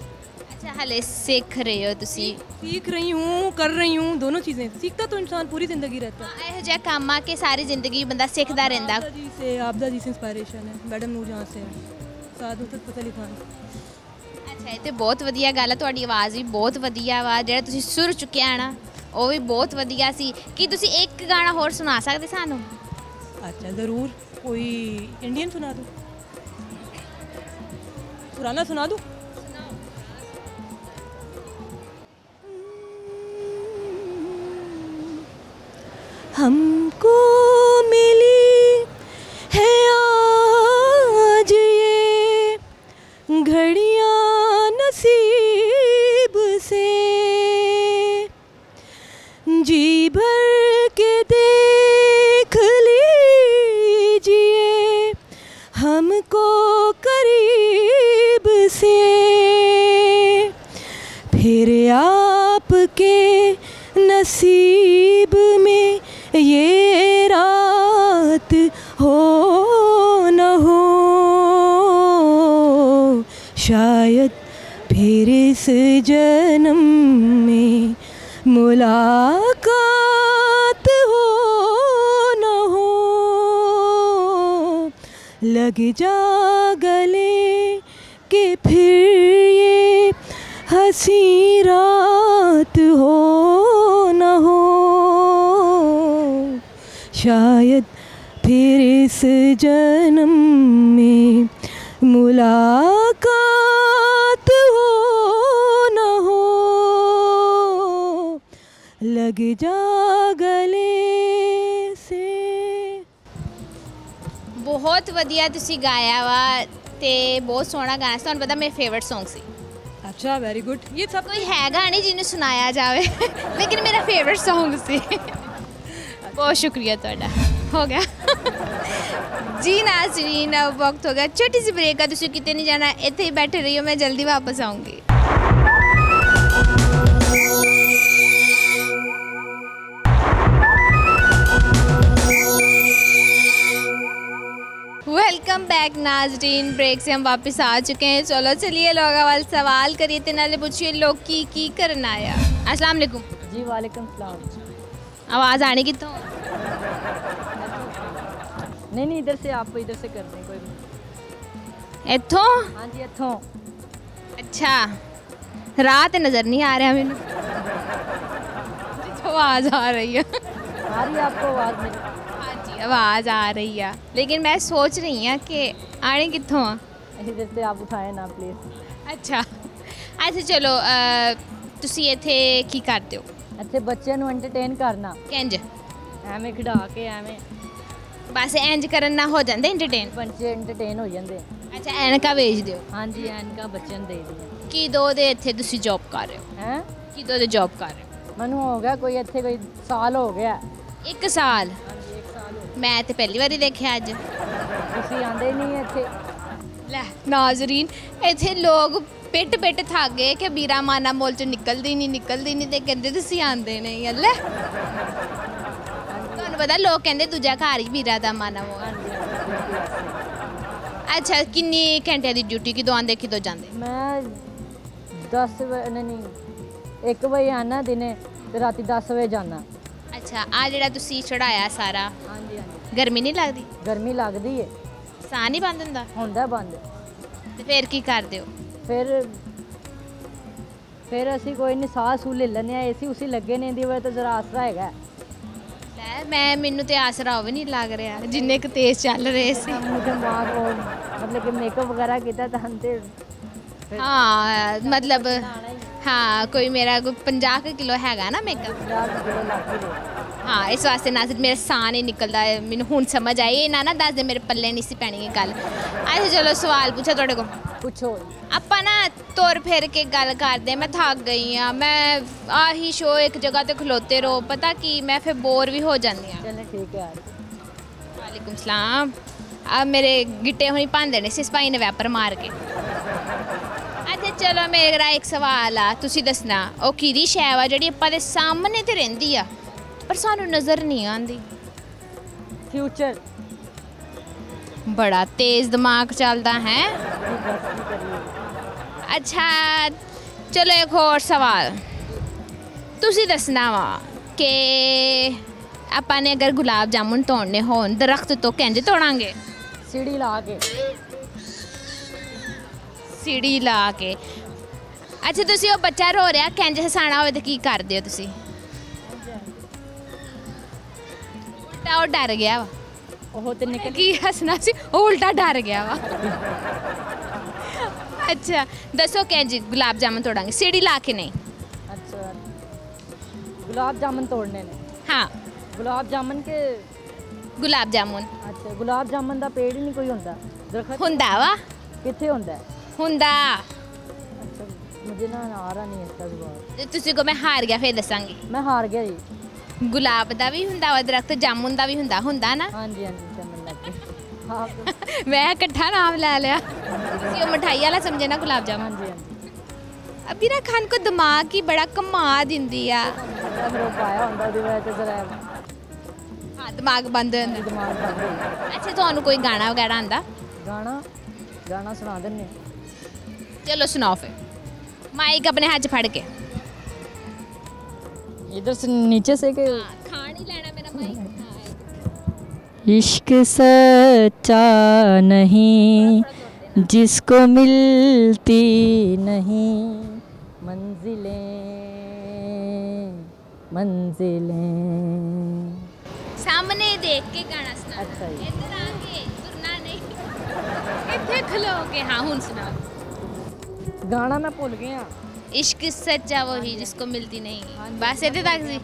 Speaker 1: ਅੱਛਾ ਹਲੇ ਸਿੱਖ ਰਹੇ ਹੋ ਤੁਸੀਂ
Speaker 6: सीख रही हूँ कर रही हूँ दोनों चीज़ें सीखता तो इंसान पूरी ज़िंदगी रहता है
Speaker 1: ਹਾਂ, ਇਹੋ ਜਿਹਾ ਕੰਮ ਆ ਕਿ ਸਾਰੀ ਜ਼ਿੰਦਗੀ ਬੰਦਾ ਸਿੱਖਦਾ ਰਹਿੰਦਾ
Speaker 6: आपदा जी से आपदा जी से इंस्पायरेशन है मैडम नूर जहाँ से है साथ नुसरत फतेह अली खान
Speaker 1: ਅੱਛਾ ਇਹ ਤੇ ਬਹੁਤ ਵਧੀਆ ਗੱਲ ਹੈ ਤੁਹਾਡੀ ਆਵਾਜ਼ ਵੀ ਬਹੁਤ ਵਧੀਆ ਵਾ ਜਿਹੜਾ ਤੁਸੀਂ ਸੁਰ ਚੁੱਕਿਆ ਨਾ ਉਹ ਵੀ ਬਹੁਤ ਵਧੀਆ ਸੀ ਕੀ ਤੁਸੀਂ ਇੱਕ ਗਾਣਾ ਹੋਰ ਸੁਣਾ ਸਕਦੇ ਸਾਨੂੰ
Speaker 6: अच्छा ज़रूर कोई इंडियन सुना दो। पुराना सुना दो। हमको मिली है आज ये घड़ियाँ नसीब से। जी भर लग जा गले के फिर ये हँसी रात हो न हो। शायद फिर इस जन्म में मुलाकात हो न हो। लग जा
Speaker 1: ਬਹੁਤ ਵਧੀਆ ਤੁਸੀਂ ਗਾਇਆ ਵਾ ਤੇ ਬਹੁਤ ਸੋਹਣਾ ਗਾਣਾ ਸੀ ਤੁਹਾਨੂੰ ਪਤਾ ਮੇਰਾ ਫੇਵਰਿਟ Song ਸੀ
Speaker 6: अच्छा वेरी गुड ये सब
Speaker 1: ਕੋਈ ਹੈਗਾ ਨਹੀਂ ਜਿਹਨੂੰ ਸੁਣਾਇਆ ਜਾਵੇ ਲੇਕਿਨ ਮੇਰਾ ਫੇਵਰਿਟ Song ਸੀ ਬਹੁਤ ਸ਼ੁਕਰੀਆ ਤੁਹਾਡਾ ਹੋ ਗਿਆ ਜੀ ਨਾਜ਼ਰੀਨ अब वक्त हो गया छोटी सी ब्रेक है ਤੁਸੀਂ ਕਿਤੇ ਨਹੀਂ ਜਾਣਾ ਇੱਥੇ ਹੀ ਬੈਠੇ ਰਹੀਓ ਮੈਂ ਜਲਦੀ ਵਾਪਸ ਆਉਂਗੀ वेलकम बैक नाजरीन। ब्रेक से हम वापस आ चुके हैं। चलो चलिए लोग वाल सवाल करिए। ते नाले पूछिए लोग की की करना आया अस्सलाम वालेकुम।
Speaker 7: जी वालेकुम सलाम।
Speaker 1: आवाज़ आने की तो?
Speaker 7: नहीं नहीं इधर से आप इधर से कर दें कोई।
Speaker 1: इथों
Speaker 7: हाँ जी इतों
Speaker 1: अच्छा। रात नज़र नहीं आ रहा मैंने। आवाज़ आ रही है।
Speaker 7: आ रही है आपको आवाज़ मेरी।
Speaker 1: ਆਵਾਜ਼ ਆ ਰਹੀ ਆ ਲੇਕਿਨ ਮੈਂ ਸੋਚ ਰਹੀ ਆ ਕਿ ਆਣੇ ਕਿੱਥੋਂ ਆ
Speaker 7: ਇਹਦੇ ਤੇ ਆਪ ਉਠਾਏ ਨਾ ਪਲੀਜ਼
Speaker 1: ਅੱਛਾ ਅੱਛਾ ਚਲੋ ਤੁਸੀਂ ਇੱਥੇ ਕੀ ਕਰਦੇ ਹੋ
Speaker 7: ਇੱਥੇ ਬੱਚਿਆਂ ਨੂੰ ਐਂਟਰਟੇਨ ਕਰਨਾ
Speaker 1: ਕਿੰਜ
Speaker 7: ਐਵੇਂ ਖਿਡਾ ਕੇ ਐਵੇਂ
Speaker 1: ਬਸ ਇੰਜ ਕਰਨ ਨਾਲ ਹੋ ਜਾਂਦੇ ਐਂਟਰਟੇਨ
Speaker 7: ਬੱਚੇ ਐਂਟਰਟੇਨ ਹੋ ਜਾਂਦੇ
Speaker 1: ਅੱਛਾ ਐਨਕਾ ਵੇਚ ਦਿਓ
Speaker 7: ਹਾਂਜੀ ਐਨਕਾ ਬੱਚਿਆਂ ਨੂੰ ਦੇ ਦਿਓ
Speaker 1: ਕੀ ਦੋ ਦੇ ਇੱਥੇ ਤੁਸੀਂ ਜੌਬ ਕਰ ਰਹੇ ਹੋ
Speaker 7: ਹੈ
Speaker 1: ਕੀ ਦੋ ਦੇ ਜੌਬ ਕਰ ਰਹੇ ਹੋ
Speaker 7: ਮੈਨੂੰ ਹੋ ਗਿਆ ਕੋਈ ਇੱਥੇ ਕੋਈ ਸਾਲ ਹੋ ਗਿਆ
Speaker 1: 1 ਸਾਲ ਮੈਂ ਤੇ ਪਹਿਲੀ ਵਾਰੀ ਦੇਖਿਆ ਅੱਜ।
Speaker 7: ਤੁਸੀਂ ਆਂਦੇ ਨਹੀਂ ਇੱਥੇ।
Speaker 1: ਲੈ ਨਾਜ਼ਰੀਨ ਇੱਥੇ ਲੋਕ ਪਿੱਟ ਪਿੱਟ ਥੱਕ ਗਏ ਕਿ ਵੀਰਾ ਮਾਨਾ ਮੋਲ ਚ ਨਿਕਲਦੀ ਨਹੀਂ ਨਿਕਲਦੀ ਨਹੀਂ ਤੇ ਕਹਿੰਦੇ ਤੁਸੀਂ ਆਂਦੇ ਨਹੀਂ ਅੱਲੇ ਤੁਹਾਨੂੰ ਪਤਾ ਲੋਕ ਕਹਿੰਦੇ ਦੂਜਾ ਘਰ ਹੀ ਵੀਰਾ ਦਾ ਮਾਨਾ ਮੋਲ। ਅੱਛਾ ਕਿੰਨੀ ਘੰਟੇ ਦੀ ਡਿਊਟੀ ਕਿਦੋਂ ਆਂਦੇ ਕਿਦੋਂ ਜਾਂਦੇ?
Speaker 7: ਮੈਂ 10 ਵਜੇ ਨਹੀਂ 1 ਵਜੇ ਆਣਾ ਦਿਨੇ ਤੇ ਰਾਤੀ 10 ਵਜੇ ਜਾਣਾ
Speaker 1: ਅੱਛਾ ਆ ਜਿਹੜਾ ਤੁਸੀਂ ਚੜਾਇਆ ਸਾਰਾ
Speaker 7: ਹਾਂਜੀ ਹਾਂਜੀ।
Speaker 1: ਗਰਮੀ ਨਹੀਂ ਲੱਗਦੀ?
Speaker 7: ਗਰਮੀ ਲੱਗਦੀ ਏ।
Speaker 1: ਸਾਹ ਨਹੀਂ ਬੰਦ ਹੁੰਦਾ?
Speaker 7: ਹੁੰਦਾ ਬੰਦ।
Speaker 1: ਤੇ ਫਿਰ ਕੀ ਕਰਦੇ ਹੋ?
Speaker 7: ਫਿਰ ਫਿਰ ਅਸੀਂ ਕੋਈ ਨਹੀਂ ਸਾਹ ਸੂ ਲੈ ਲੈਂਦੇ ਆ ਏਸੀ ਉਸੇ ਲੱਗੇ ਨੇ ਦੀ ਵਜ੍ਹਾ ਤੋਂ ਜ਼ਰਾ ਆਸਰਾ ਹੈਗਾ।
Speaker 1: ਲੈ ਮੈਂ ਮੈਨੂੰ ਤੇ ਆਸਰਾ ਉਹ ਵੀ ਨਹੀਂ ਲੱਗ ਰਿਹਾ ਜਿੰਨੇ ਕੁ ਤੇਜ਼ ਚੱਲ ਰਹੇ ਸੀ।
Speaker 7: ਮਤਲਬ ਕਿ ਮੇਕਅਪ ਵਗੈਰਾ ਕੀਤਾ ਤਾਂ
Speaker 1: ਹਾਂ ਮਤਲਬ
Speaker 7: ਹੀ
Speaker 1: ਕੋਈ ਮੇਰਾ ਕੋਈ 50 ਕਿਲੋ ਹੈਗਾ ਨਾ ਮੇਕਅਪ
Speaker 7: 50 ਕਿਲੋ ਲੱਗ ਹੀ
Speaker 1: ਇਸ ਵਾਸਤੇ ਨਾਜ਼ਰ ਮੇਰਾ ਸਾਹ ਨਹੀਂ ਨਿਕਲਦਾ। ਮੈਨੂੰ ਹੁਣ ਸਮਝ ਆਈ ਇਹ ਨਾ ਨਾ ਦੱਸ ਦੇ ਮੇਰੇ ਪੱਲੇ ਨਹੀਂ ਸੀ ਪੈਣੀ ਇਹ ਗੱਲ। ਅੱਛਾ ਚਲੋ ਸਵਾਲ ਪੁੱਛਾ ਤੁਹਾਡੇ ਕੋਲ।
Speaker 7: ਪੁੱਛੋ।
Speaker 1: ਆਪਾਂ ਨਾ ਤੁਰ ਫਿਰ ਕੇ ਗੱਲ ਕਰਦੇ ਮੈਂ ਥੱਕ ਗਈ ਆ ਮੈਂ ਆਹੀ ਸ਼ੋ ਇੱਕ ਜਗ੍ਹਾ ਤੇ ਖਲੋਤੇ ਰਹੋ ਪਤਾ ਕੀ ਮੈਂ ਫਿਰ ਬੋਰ ਵੀ ਹੋ ਜਾਂਦੀ ਆ
Speaker 7: ਚਲੇ ਠੀਕ ਹੈ।
Speaker 1: ਵਾਲੇਕੁਮ ਸਲਾਮ। ਆ ਮੇਰੇ ਗਿੱਟੇ ਹੋਣੀ ਭਾਂਦੇ ਨੇ ਸਿਸ ਭਾਈ ਨੇ ਵੈਪਰ ਮਾਰ ਕੇ। ਅੱਛਾ ਚਲੋ ਮੇਰਾ ਇੱਕ ਸਵਾਲ ਆ ਤੁਸੀਂ ਦੱਸਣਾ ਉਹ ਕਿਹਦੀ ਸ਼ੈ ਵਾ ਜਿਹੜੀ ਆਪਾਂ ਦੇ ਸਾਹਮਣੇ ਤੇ ਰਹਿੰਦੀ ਆ ਪਰ ਸਾਨੂੰ ਨਜ਼ਰ ਨਹੀਂ ਆਉਂਦੀ।
Speaker 7: ਫਿਊਚਰ
Speaker 1: ਬੜਾ ਤੇਜ਼ ਦਿਮਾਗ ਚੱਲਦਾ ਹੈ। ਅੱਛਾ ਚਲੋ ਇੱਕ ਹੋਰ ਸਵਾਲ। ਤੁਸੀਂ ਦੱਸਣਾ ਵਾ ਕਿ ਆਪਾਂ ਨੇ ਅਗਰ ਗੁਲਾਬ ਜਾਮੁਨ ਤੋੜਨੇ ਹੋਣ ਦਰਖਤ ਤੋਂ ਕਿੰਜ ਤੋੜਾਂਗੇ?
Speaker 7: ਸੀੜੀ ਲਾ ਕੇ।
Speaker 1: ਸੀੜੀ ਲਾ ਕੇ। ਅੱਛਾ ਤੁਸੀਂ ਉਹ ਬੱਚਾ ਰੋ ਰਿਹਾ ਕਿੰਜ ਹਸਾਣਾ ਹੋਵੇ ਤਾਂ ਕੀ ਕਰਦੇ ਹੋ ਤੁਸੀਂ? ਉਲਟਾ ਉਹ ਡਰ ਗਿਆ ਵਾ।
Speaker 7: ਉਹ ਤੇ ਨਿਕਲ
Speaker 1: ਕੀ ਹੱਸਣਾ ਸੀ? ਉਹ ਉਲਟਾ ਡਰ ਗਿਆ ਵਾ। ਅੱਛਾ ਦੱਸੋ ਕਿੰਜ ਗੁਲਾਬ ਜਾਮੁਨ ਤੋੜਾਂਗੇ। ਸੀੜੀ ਲਾ ਕੇ ਨਹੀਂ?
Speaker 7: ਅੱਛਾ। ਗੁਲਾਬ ਜਾਮਨ ਤੋੜਨੇ ਨੇ।
Speaker 1: ਹਾਂ।
Speaker 7: ਗੁਲਾਬ ਜਾਮਨ ਕੇ
Speaker 1: ਗੁਲਾਬ ਜਾਮੁਨ।
Speaker 7: ਅੱਛਾ ਗੁਲਾਬ ਜਾਮਨ ਦਾ ਪੇੜ ਹੀ ਨਹੀਂ ਕੋਈ ਹੁੰਦਾ। ਦਰਖਤ
Speaker 1: ਹੁੰਦਾ ਵਾ।
Speaker 7: ਕਿੱਥੇ ਹੁੰਦਾ?
Speaker 1: ਹੁੰਦਾ
Speaker 7: ਅੱਛਾ ਮੁਝੇ ਨਾ ਆ ਰਹਾ ਨਹੀਂ ਇਸਦਾ ਜਵਾਬ
Speaker 1: ਤੇ ਤੁਸੀਂ ਕੋ ਮੈਂ ਹਾਰ ਗਿਆ ਫੇਰ ਦੱਸਾਂਗੀ
Speaker 7: ਮੈਂ ਹਾਰ ਗਿਆ ਜੀ
Speaker 1: ਗੁਲਾਬ ਦਾ ਵੀ ਹੁੰਦਾ ਵਾ ਦਰਖਤ ਜਾਮੁਨ ਦਾ ਵੀ ਹੁੰਦਾ ਹੁੰਦਾ ਨਾ
Speaker 7: ਹਾਂਜੀ ਹਾਂਜੀ ਚੱਲਣ ਲੱਗ ਗਏ ਆਪ
Speaker 1: ਮੈਂ ਇਕੱਠਾ ਨਾਮ ਲੈ ਲਿਆ ਤੁਸੀਂ ਉਹ ਮਠਾਈ ਵਾਲਾ ਸਮਝੇ ਨਾ ਗੁਲਾਬ ਜਾਮੁਨ
Speaker 7: ਹਾਂਜੀ ਹਾਂਜੀ
Speaker 1: ਅਬੀ ਨਾ ਖਾਨ ਕੋ ਦਿਮਾਗ ਹੀ ਬੜਾ ਕਮਾ ਦਿੰਦੀ ਆ
Speaker 7: ਮੈਂ ਫਿਰ ਉਹ ਪਾਇਆ ਹੁੰਦਾ ਉਹਦੀ ਵਜ੍ਹਾ ਤੇ ਜ਼ਰਾ
Speaker 1: ਹਾਂ ਦਿਮਾਗ ਬੰਦ ਹੋ ਜਾਂਦਾ
Speaker 7: ਦਿਮਾਗ ਬੰਦ ਹੋ ਗਿਆ
Speaker 1: ਅੱਛਾ ਤੁਹਾਨੂੰ ਕੋਈ ਗਾਣਾ ਵਗੈਰਾ ਆਂਦਾ
Speaker 7: ਗਾਣਾ ਗਾਣਾ ਸੁਣਾ ਦਿੰਨੇ
Speaker 1: चलो सुनाओ फिर। माइक अपने हाथ फाड़ के
Speaker 7: इधर से नीचे से के
Speaker 1: हाँ, खानी लेना मेरा माइक
Speaker 7: इश्क सच्चा नहीं जिसको मिलती नहीं। मंजिलें मंजिलें।
Speaker 1: सामने देख के
Speaker 7: गाना सुना।
Speaker 1: अच्छा इधर आगे सुनना नहीं इतने खलो के हाँ हूँ सुना।
Speaker 7: गाना मैं भूल गया
Speaker 1: ਇਸ਼ਕ ਸੱਚਾ ਵਹੀ ਜਿਸਕੋ ਮਿਲਦੀ ਨਹੀਂ ਬਸ ਇੱਥੇ ਤੱਕ ਸੀ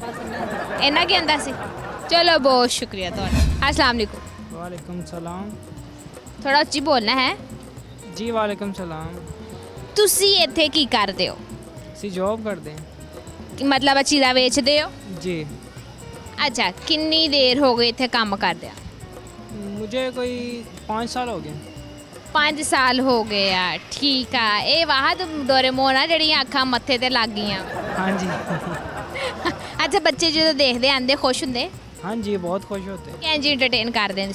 Speaker 1: ਇੰਨਾ ਕੀ ਆਂਦਾ ਸੀ ਚਲੋ ਬਹੁਤ ਸ਼ੁਕਰੀਆ ਤੁਹਾਡਾ ਅਸਲਾਮ ਅਲੈਕੁਮ
Speaker 8: वालेकुम सलाम
Speaker 1: ਥੋੜਾ ਉੱਚੀ ਬੋਲਣਾ ਹੈ
Speaker 8: जी वालेकुम सलाम
Speaker 1: ਤੁਸੀਂ ਇੱਥੇ ਕੀ ਕਰਦੇ ਹੋ
Speaker 8: सी जॉब करते हैं
Speaker 1: ਕਿ ਮਤਲਬ ਚੀਜ਼ਾਂ ਵੇਚਦੇ ਹੋ
Speaker 8: जी
Speaker 1: ਅੱਛਾ ਕਿੰਨੀ ਦੇਰ ਹੋ ਗਈ ਇੱਥੇ ਕੰਮ ਕਰਦੇ ਆ
Speaker 8: मुझे कोई पाँच साल हो गए
Speaker 1: 5 ਸਾਲ ਹੋ ਗਏ ਆ ਠੀਕ ਆ ਇਹ ਵਾਹਦ ਡੋਰੇਮੋਨ ਆ ਜਿਹੜੀਆਂ ਅੱਖਾਂ ਮੱਥੇ ਤੇ ਲੱਗ ਗਈਆਂ
Speaker 8: हाँ जी
Speaker 1: ਅੱਛਾ ਬੱਚੇ ਜਦੋਂ ਦੇਖਦੇ ਆਂਦੇ ਖੁਸ਼ ਹੁੰਦੇ
Speaker 8: हाँ जी बहुत खुश होते हैं
Speaker 1: ਕਿੰਜ ਐਂਟਰਟੇਨ ਕਰਦੇ ਨੇ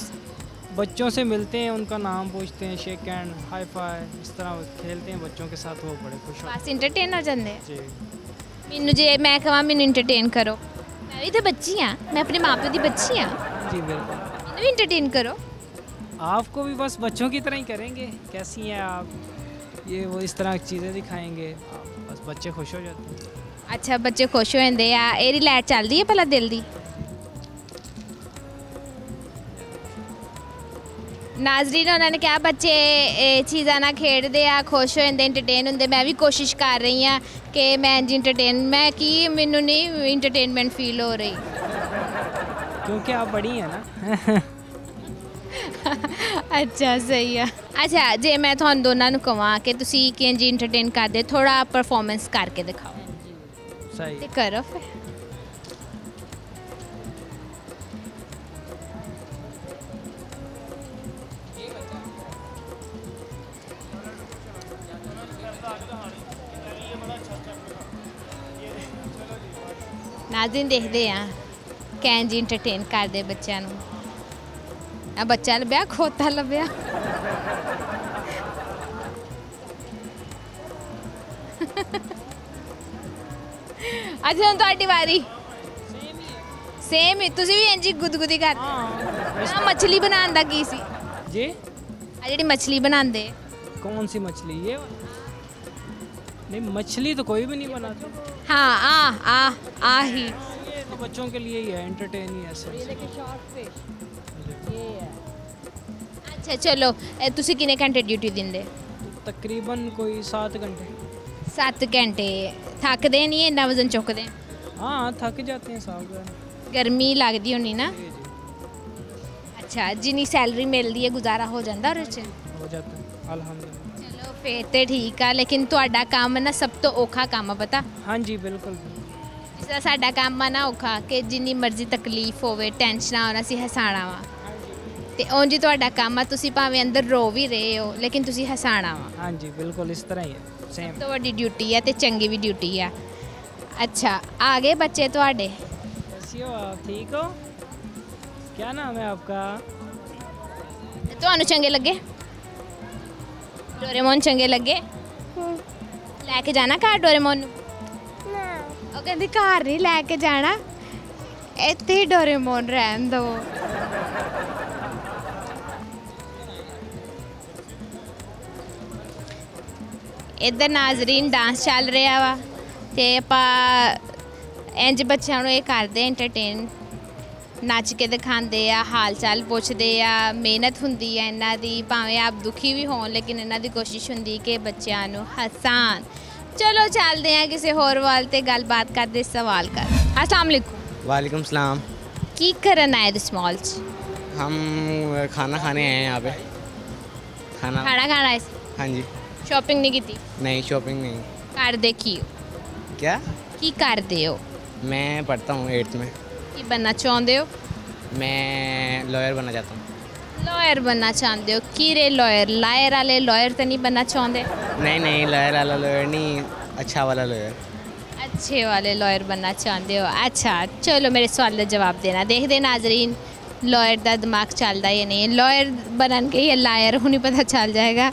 Speaker 8: बच्चों से मिलते हैं उनका नाम पूछते हैं शेक हैंड हाई फाई इस तरह वो खेलते हैं बच्चों के साथ वो बड़े खुश होते
Speaker 1: ਬਸ ਐਂਟਰਟੇਨ ਹੋ ਜਾਂਦੇ ਆ
Speaker 8: हैं जी
Speaker 1: ਮੈਨੂੰ ਜੇ ਮੈਂ ਕਹਾਂ ਮੈਨੂੰ ਐਂਟਰਟੇਨ ਕਰੋ ਮੈਂ ਵੀ ਤਾਂ ਬੱਚੀ ਆ ਮੈਂ ਆਪਣੇ ਮਾਪੇ ਦੀ ਬੱਚੀ ਆ
Speaker 8: जी बिल्कुल
Speaker 1: ਮੈਨੂੰ ਵੀ ਐਂਟਰਟੇਨ ਕਰੋ
Speaker 8: आपको भी बस बच्चों की तरह ही करेंगे कैसी हैं आप ये वो इस तरह की चीज़ें दिखाएंगे आप बस बच्चे खुश हो जाते हैं
Speaker 1: ਅੱਛਾ ਬੱਚੇ ਖੁਸ਼ ਹੋ ਜਾਂਦੇ ਆ ਇਹਦੀ ਲਾਈਟ ਚੱਲਦੀ ਹੈ ਭਲਾ ਦਿਲ ਦੀ ਨਾਜ਼ਰੀਨ ਉਹਨਾਂ ਨੇ ਕਿਹਾ ਬੱਚੇ ਇਹ ਚੀਜ਼ਾਂ ਨਾਲ ਖੇਡਦੇ ਆ ਖੁਸ਼ ਹੋ ਜਾਂਦੇ ਐਂਟਰਟੇਨ ਹੁੰਦੇ ਮੈਂ ਵੀ ਕੋਸ਼ਿਸ਼ ਕਰ ਰਹੀ ਆ ਕਿ ਮੈਂ ਇੰਜ ਐਂਟਰਟੇਨ ਮੈਂ ਕੀ ਮੈਨੂੰ ਨਹੀਂ ਐਂਟਰਟੇਨਮੈਂਟ ਫੀਲ ਹੋ ਰਹੀ
Speaker 8: क्योंकि आप बड़ी हैं ना
Speaker 1: ਅੱਛਾ ਸਹੀ ਆ। ਅੱਛਾ ਜੇ ਮੈਂ ਤੁਹਾਨੂੰ ਦੋਨਾਂ ਨੂੰ ਕਹਾਂ ਕਿ ਤੁਸੀਂ ਕਿੰਜ ਐਂਟਰਟੇਨ ਕਰਦੇ ਥੋੜਾ ਪਰਫਾਰਮੈਂਸ ਕਰਕੇ ਦਿਖਾਓ।
Speaker 8: सही
Speaker 1: ਤੇ ਕਰੋ ਫਿਰ। ਨਾਜ਼ਰੀਨ ਦੇਖਦੇ ਆ ਕੈਂਜ ਐਂਟਰਟੇਨ ਕਰਦੇ ਬੱਚਿਆਂ ਨੂੰ। ਆ ਬੱਚਾ ਲੱਭਿਆ ਖੋਤਾ ਲੱਭਿਆ ਅੱਜ ਹੁਣ ਤੁਹਾਡੀ ਵਾਰੀ ਸੇਮ ਹੀ ਤੁਸੀਂ ਵੀ ਇੰਜੀ ਗੁਦਗੁਦੀ ਕਰ ਆ ਮੱਛਲੀ ਬਣਾਉਣ ਦਾ ਕੀ ਸੀ ਆ
Speaker 8: जी
Speaker 1: ਜਿਹੜੀ ਮੱਛਲੀ ਬਣਾਉਂਦੇ
Speaker 8: कौन सी मछली ये वाली? नहीं मछली तो कोई भी नहीं बनाती
Speaker 1: ਹਾਂ ਆ ਆ ਆ ਹੀ
Speaker 8: ये तो बच्चों के लिए ही है एंटरटेन ही है ऐसे
Speaker 1: ਅੱਛਾ ਚਲੋ। ਤੁਸੀਂ ਕਿੰਨੇ ਘੰਟੇ ਡਿਊਟੀ ਦਿੰਦੇ?
Speaker 8: ਤਕਰੀਬਨ ਕੋਈ 7 ਘੰਟੇ।
Speaker 1: 7 ਘੰਟੇ। ਥੱਕਦੇ ਨਹੀਂ ਇੰਨਾ ਵਜ਼ਨ ਚੁੱਕਦੇ?
Speaker 8: ਹਾਂ ਥੱਕ ਜਾਂਦੇ ਹਾਂ ਸਾਹਿਬ
Speaker 1: ਗਰਮੀ ਲੱਗਦੀ ਹੁੰਨੀ ਨਾ? ਅੱਛਾ ਜਿੰਨੀ ਸੈਲਰੀ ਮਿਲਦੀ ਹੈ ਗੁਜ਼ਾਰਾ ਹੋ ਜਾਂਦਾ ਉਹਦੇ
Speaker 8: ਹੋ ਜਾਂਦਾ
Speaker 1: ਅਲਹਮਦੁਲਿਲਾ। ਫੇਰ ਤੇ ਠੀਕ ਆ ਲੇਕਿਨ ਤੁਹਾਡਾ ਕੰਮ ਨਾ ਸਭ ਤੋਂ ਔਖਾ ਕੰਮ ਆ ਪਤਾ?
Speaker 8: ਹਾਂਜੀ ਬਿਲਕੁਲ।
Speaker 1: ਜਿਸ ਸਾਡਾ ਕੰਮ ਆ ਨਾ ਔਖਾ ਕਿ ਜਿੰਨੀ ਮਰਜ਼ੀ ਤਕਲੀਫ ਹੋਵੇ ਟੈਨਸ਼ਨ ਹੋਣਾ ਸੀ ਹਸਾਣਾ ਵਾ। ਤੇ ਉਂਝ ਹੀ ਤੁਹਾਡਾ ਕੰਮ ਆ ਤੁਸੀਂ ਭਾਵੇਂ ਅੰਦਰ ਰੋ ਵੀ ਰਹੇ ਹੋ ਲੇਕਿਨ ਤੁਸੀਂ ਹਸਾਣਾ ਵਾ
Speaker 8: हाँ जी बिल्कुल इस तरह ही है सेम
Speaker 1: ਤੋਂ ਵੱਡੀ ਡਿਊਟੀ ਆ ਤੇ ਚੰਗੀ ਵੀ ਡਿਊਟੀ ਆ ਅੱਛਾ ਆ ਗਏ ਬੱਚੇ ਤੁਹਾਡੇ
Speaker 8: कैसी हो आप ठीक हो क्या नाम है आपका
Speaker 1: ਤੇ ਤੁਹਾਨੂੰ ਚੰਗੇ ਲੱਗੇ ਡੋਰੇਮੋਨ ਚੰਗੇ ਲੱਗੇ ਲੈ ਕੇ ਜਾਣਾ ਘਰ ਡੋਰੇਮੋਨ ਨੂੰ ਉਹ ਕਹਿੰਦੀ ਘਰ ਨਹੀਂ ਲੈ ਕੇ ਜਾਣਾ ਇੱਥੇ ਹੀ ਡੋਰੇਮੋਨ ਰਹਿਣ ਦਿਓ ਇੱਧਰ ਨਾਜ਼ਰੀਨ ਡਾਂਸ ਚੱਲ ਰਿਹਾ ਵਾ ਤੇ ਆਪਾਂ ਇੰਜ ਬੱਚਿਆਂ ਨੂੰ ਇਹ ਕਰਦੇ ਐਂਟਰਟੇਨ ਨੱਚ ਕੇ ਦਿਖਾਉਂਦੇ ਆ ਹਾਲ ਚਾਲ ਪੁੱਛਦੇ ਆ ਮਿਹਨਤ ਹੁੰਦੀ ਆ ਇਹਨਾਂ ਦੀ ਭਾਵੇਂ ਆਪ ਦੁਖੀ ਵੀ ਹੋਣ ਲੇਕਿਨ ਇਹਨਾਂ ਦੀ ਕੋਸ਼ਿਸ਼ ਹੁੰਦੀ ਕਿ ਬੱਚਿਆਂ ਨੂੰ ਹਸਾਨ ਚਲੋ ਚੱਲਦੇ ਆ ਕਿਸੇ ਹੋਰ ਵੱਲ ਤੇ ਗੱਲਬਾਤ ਕਰਦੇ ਸਵਾਲ ਕਰ ਅਸਲਾਮ ਅਲੈਕੁਮ
Speaker 9: वालेकुम सलाम
Speaker 1: ਕੀ ਕਰਨ ਆਏ ਤੁਸੀਂ ਮਾਲ 'ਚ
Speaker 9: हम खाना खाने आए हैं यहाँ पे खाना
Speaker 1: ਖਾਣਾ ਖਾਣਾ ਆਏ ਸੀ
Speaker 9: हाँ जी
Speaker 1: शॉपिंग नहीं की थी?
Speaker 9: नहीं शॉपिंग नहीं।
Speaker 1: कार देखी हो?
Speaker 9: क्या?
Speaker 1: की कार दे हो?
Speaker 9: मैं पढ़ता हूँ एट्थ में।
Speaker 1: की बनना चाहते हो?
Speaker 9: मैं लॉयर बनना चाहता हूँ।
Speaker 1: लॉयर बनना चाहते हो? की रे लॉयर लायर वाले लॉयर तो नहीं बनना चाहते?
Speaker 9: नहीं नहीं लॉयर वाला लॉयर नहीं अच्छा वाला लॉयर
Speaker 1: अच्छे वाले लॉयर बनना चाहते हो। अच्छा चलो मेरे सवाल का जवाब देना। देख देना नाजरीन। ਲਾਇਰ ਦਾ ਦਿਮਾਗ ਚੱਲਦਾ ਜਾਂ ਨਹੀਂ ਲਾਇਰ ਬਣਨਗੇ ਜਾਂ ਲਾਇਰ ਹੁਣੀ ਪਤਾ ਚੱਲ ਜਾਏਗਾ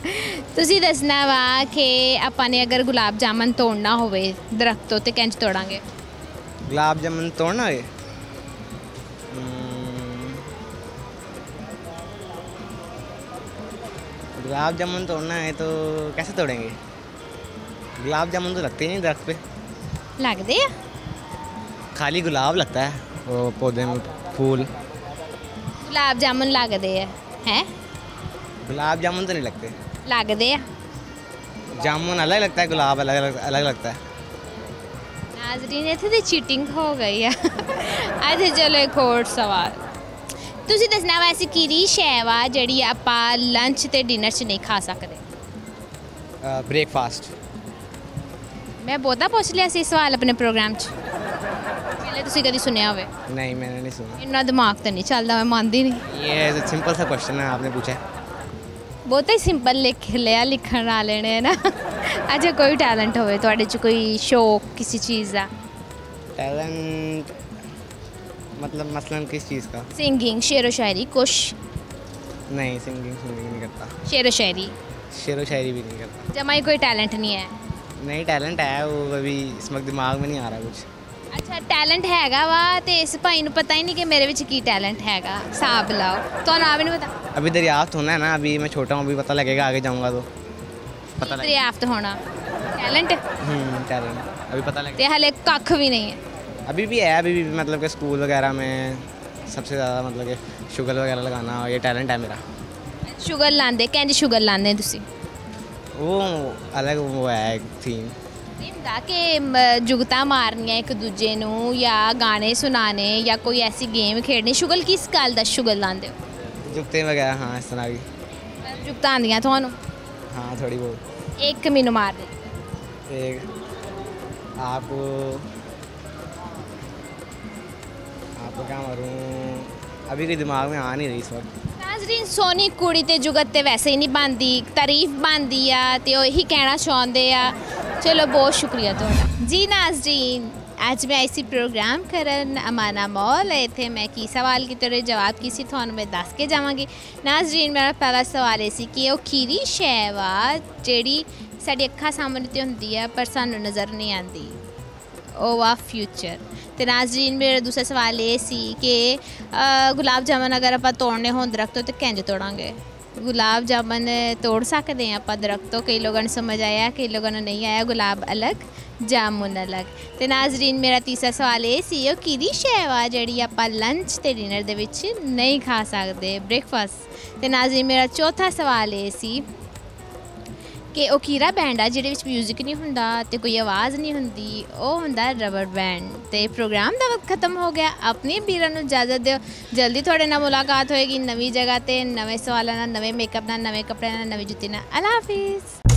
Speaker 1: ਤੁਸੀਂ ਦੱਸਣਾ ਵਾ ਕਿ ਆਪਾਂ ਨੇ ਅਗਰ ਗੁਲਾਬ ਜਾਮਨ ਤੋੜਨਾ ਹੋਵੇ ਦਰਖਤ ਤੋਂ ਤੇ ਕਿੰਜ ਤੋੜਾਂਗੇ
Speaker 9: गुलाब जामुन तोड़ना है हम्म, गुलाब जामुन तोड़ना है तो कैसे तोड़ेंगे गुलाब जामुन तो लगते ही नहीं दरख्त पे
Speaker 1: ਲੱਗਦੇ ਆ
Speaker 9: खाली गुलाब लगता है वो पौधे में फूल
Speaker 1: ਗੁਲਾਬ ਜਾਮਨ ਲੱਗਦੇ ਆ ਹੈ
Speaker 9: गुलाब जामुन तो नहीं लगते
Speaker 1: ਲੱਗਦੇ ਆ
Speaker 9: जामुन अलग लगता है गुलाब अलग अलग अलग लगता है
Speaker 1: ਨਾਜ਼ਰੀਨ ਇੱਥੇ ਤੇ ਚੀਟਿੰਗ ਹੋ ਗਈ ਆ ਅੱਛਾ ਚਲੋ ਇੱਕ ਹੋਰ ਸਵਾਲ ਤੁਸੀਂ ਦੱਸਣਾ ਵਾ ਐਸੀ ਕਿਹੜੀ ਸ਼ੈ ਵਾ ਜਿਹੜੀ ਆਪਾਂ ਲੰਚ ਤੇ ਡਿਨਰ 'ਚ ਨਹੀਂ ਖਾ ਸਕਦੇ
Speaker 9: ब्रेकफास्ट
Speaker 1: ਮੈਂ ਬਹੁਤਾ ਪੁੱਛ ਲਿਆ ਸੀ ਸਵਾਲ ਆਪਣੇ ਪ੍ਰੋਗਰਾਮ 'ਚ ਪਹਿਲੇ ਤੁਸੀਂ ਕਦੀ ਸੁਣਿਆ ਹੋਵੇ
Speaker 9: नहीं मैंने नहीं सुना
Speaker 1: ਇੰਨਾ ਦਿਮਾਗ ਤਾਂ ਨਹੀਂ ਚੱਲਦਾ ਮੈਂ ਮੰਨਦੀ ਨਹੀਂ
Speaker 9: ये सिंपल सा क्वेश्चन है आपने पूछा है
Speaker 1: ਬਹੁਤਾ ਹੀ ਸਿੰਪਲ ਲਿਖ ਲਿਆ ਲਿਖਣ ਵਾਲੇ ਨੇ ਨਾ ਅੱਛਾ ਕੋਈ ਟੈਲੈਂਟ ਹੋਵੇ ਤੁਹਾਡੇ 'ਚ ਕੋਈ ਸ਼ੌਕ ਕਿਸੇ ਚੀਜ਼ ਦਾ
Speaker 9: टैलेंट मतलब मसलन किस चीज़ का
Speaker 1: ਸਿੰਗਿੰਗ ਸ਼ੇਰੋ ਸ਼ਾਇਰੀ ਕੁਛ
Speaker 9: नहीं सिंगिंग सिंगिंग नहीं करता
Speaker 1: ਸ਼ੇਰੋ ਸ਼ਾਇਰੀ
Speaker 9: शेर व शायरी भी नहीं करता
Speaker 1: ਜਮਾ ਹੀ ਕੋਈ ਟੈਲੈਂਟ ਨਹੀਂ ਹੈ
Speaker 9: नहीं टैलेंट है वो अभी इस वक्त दिमाग में नहीं आ रहा कुछ
Speaker 1: ਅੱਛਾ ਟੈਲੈਂਟ ਹੈਗਾ ਵਾ ਤੇ ਇਸ ਭਾਈ ਨੂੰ ਪਤਾ ਹੀ ਨਹੀਂ ਕਿ ਮੇਰੇ ਵਿੱਚ ਕੀ ਟੈਲੈਂਟ ਹੈਗਾ ਹਿਸਾਬ ਲਾਓ ਤੁਹਾਨੂੰ ਆਵੇ ਨਹੀਂ ਪਤਾ
Speaker 9: अभी दरियाफ्त होना है ना अभी मैं छोटा हूँ अभी पता लगेगा आगे जाऊँगा तो। पता लगेगा।
Speaker 1: ਦਰਿਆਫਤ ਹੋਣਾ ਟੈਲੈਂਟ
Speaker 9: हम्म, टैलेंट अभी पता लगेगा।
Speaker 1: ਤੇ ਹਲੇ ਕੱਖ ਵੀ ਨਹੀਂ ਹੈ
Speaker 9: अभी भी है अभी भी मतलब कि स्कूल वगैरह में सबसे ज़्यादा मतलब कि शुगर वगैरह लगाना ये टैलेंट है मेरा।
Speaker 1: ਸ਼ੂਗਰ ਲਾਉਂਦੇ ਕਹਿੰਦੇ ਸ਼ੂਗਰ ਲਾਉਂਦੇ ਤੁਸੀਂ
Speaker 9: वो अलग वो है एक थीम
Speaker 1: ਇਹ ਹੁੰਦਾ ਕਿ ਮ, ਜੁਗਤਾਂ ਮਾਰਨੀਆਂ ਇੱਕ ਦੂਜੇ ਨੂੰ ਜਾਂ ਗਾਣੇ ਸੁਣਾਣੇ ਜਾਂ ਕੋਈ ਐਸੀ ਗੇਮ ਖੇਡਣੀ ਸ਼ੁਗਲ ਕਿਸ ਗੱਲ ਦਾ ਸ਼ੁਗਲ ਲਾਉਂਦੇ ਹੋ
Speaker 9: जुगते वगैरह हाँ इस तरह की
Speaker 1: ਜੁਗਤਾਂ ਆਉਂਦੀਆਂ ਤੁਹਾਨੂੰ
Speaker 9: हाँ थोड़ी बहुत
Speaker 1: ਇੱਕ ਮੈਨੂੰ ਮਾਰ ਦੇ
Speaker 9: एक आपको आपको क्या मारूँ अभी कोई दिमाग में आ नहीं रही इस वक्त
Speaker 1: ਨਾਜ਼ਰੀਨ, ਸੋਨੀ ਕੁੜੀ ਤੇ ਜੁਗਤ ਤੇ ਵੈਸੇ ਹੀ ਨਹੀਂ ਬੰਦੀ ਤਾਰੀਫ ਬੰਦੀ ਆ ਤੇ ਉਹ ਇਹੀ ਕਹਿਣਾ ਚਾਹੁੰਦੇ ਆ। ਚਲੋ, ਬਹੁਤ ਸ਼ੁਕਰੀਆ ਤੁਹਾਡਾ। ਜੀ ਨਾਜ਼ਰੀਨ, ਅੱਜ ਮੈਂ ਇਸੀ ਪ੍ਰੋਗਰਾਮ ਕਰਨ, ਅਮਾਨਾ ਮੌਲ, ਇੱਥੇ ਮੈਂ ਕੀ ਸਵਾਲ ਕੀਤੇ ਰਹੇ ਜਵਾਬ ਕੀ ਸੀ, ਤੁਹਾਨੂੰ ਮੈਂ ਦੱਸ ਕੇ ਜਾਵਾਂਗੀ। ਨਾਜ਼ਰੀਨ, ਮੇਰਾ ਪਹਿਲਾ ਸਵਾਲ ਇਹ ਸੀ ਕਿ ਉਹ ਖੀਰੀ ਸ਼ੈ ਵਾ ਜਿਹੜੀ ਸਾਡੀ ਅੱਖਾਂ ਸਾਹਮਣੇ ਤੇ ਹੁੰਦੀ ਆ, ਪਰ ਸਾਨੂੰ ਨਜ਼ਰ ਨਹੀਂ ਆਉਂਦੀ। ਉਹ ਆ ਫਿਊਚਰ ਤੇ ਨਾਜ਼ਰੀਨ ਮੇਰਾ ਦੂਸਰਾ ਸਵਾਲ ਇਹ ਸੀ ਕਿ ਗੁਲਾਬ ਜਾਮਨ ਅਗਰ ਆਪਾਂ ਤੋੜਨੇ ਹੋਣ ਦਰਖਤ ਤੋਂ, ਤੇ ਕਿੰਜ ਤੋੜਾਂਗੇ? ਗੁਲਾਬ ਜਾਮਨ ਤੋੜ ਸਕਦੇ ਆ ਆਪਾਂ ਦਰਖਤ ਕਈ ਲੋਕਾਂ ਨੂੰ ਸਮਝ ਆਇਆ, ਕਈ ਲੋਕਾਂ ਨੂੰ ਨਹੀਂ ਆਇਆ, ਗੁਲਾਬ ਅਲੱਗ, ਜਾਮੁਨ ਅਲੱਗ। ਤੇ ਨਾਜ਼ਰੀਨ ਮੇਰਾ ਤੀਸਰਾ ਸਵਾਲ ਇਹ ਸੀ, ਉਹ ਕਿਹਦੀ ਸ਼ੈ ਆ ਜਿਹੜੀ ਆਪਾਂ ਲੰਚ ਤੇ ਡਿਨਰ ਦੇ ਵਿੱਚ ਨਹੀਂ ਖਾ ਸਕਦੇ ਬ੍ਰੇਕਫਾਸਟ ਤੇ ਨਾਜ਼ਰੀਨ ਮੇਰਾ ਚੌਥਾ ਸਵਾਲ ਇਹ ਸੀ ਕਿ ਉਹ ਕੀਰਾ ਬੈਂਡ ਆ ਜਿਹਦੇ ਵਿੱਚ 뮤직 ਨਹੀਂ ਹੁੰਦਾ ਤੇ ਕੋਈ ਆਵਾਜ਼ ਨਹੀਂ ਹੁੰਦੀ, ਉਹ ਹੁੰਦਾ ਰਬਰ ਬੈਂਡ ਤੇ ਪ੍ਰੋਗਰਾਮ ਦਾ ਵਕਤ ਖਤਮ ਹੋ ਗਿਆ। ਆਪਣੀ ਵੀਰਾਂ ਨੂੰ ਇਜਾਜ਼ਤ ਦਿਓ। ਜਲਦੀ ਤੁਹਾਡੇ ਨਾਲ ਮੁਲਾਕਾਤ ਹੋਏਗੀ ਨਵੀਂ ਜਗ੍ਹਾ ਤੇ, ਨਵੇਂ ਸਵਾਲਾਂ ਨਾਲ, ਨਵੇਂ ਮੇਕਅਪ ਨਾਲ, ਨਵੇਂ ਕੱਪੜਿਆਂ ਨਾਲ, ਨਵੀਂ ਜੁੱਤੀ ਨਾਲ। ਅਲਾ ਹਾਫਿਜ਼।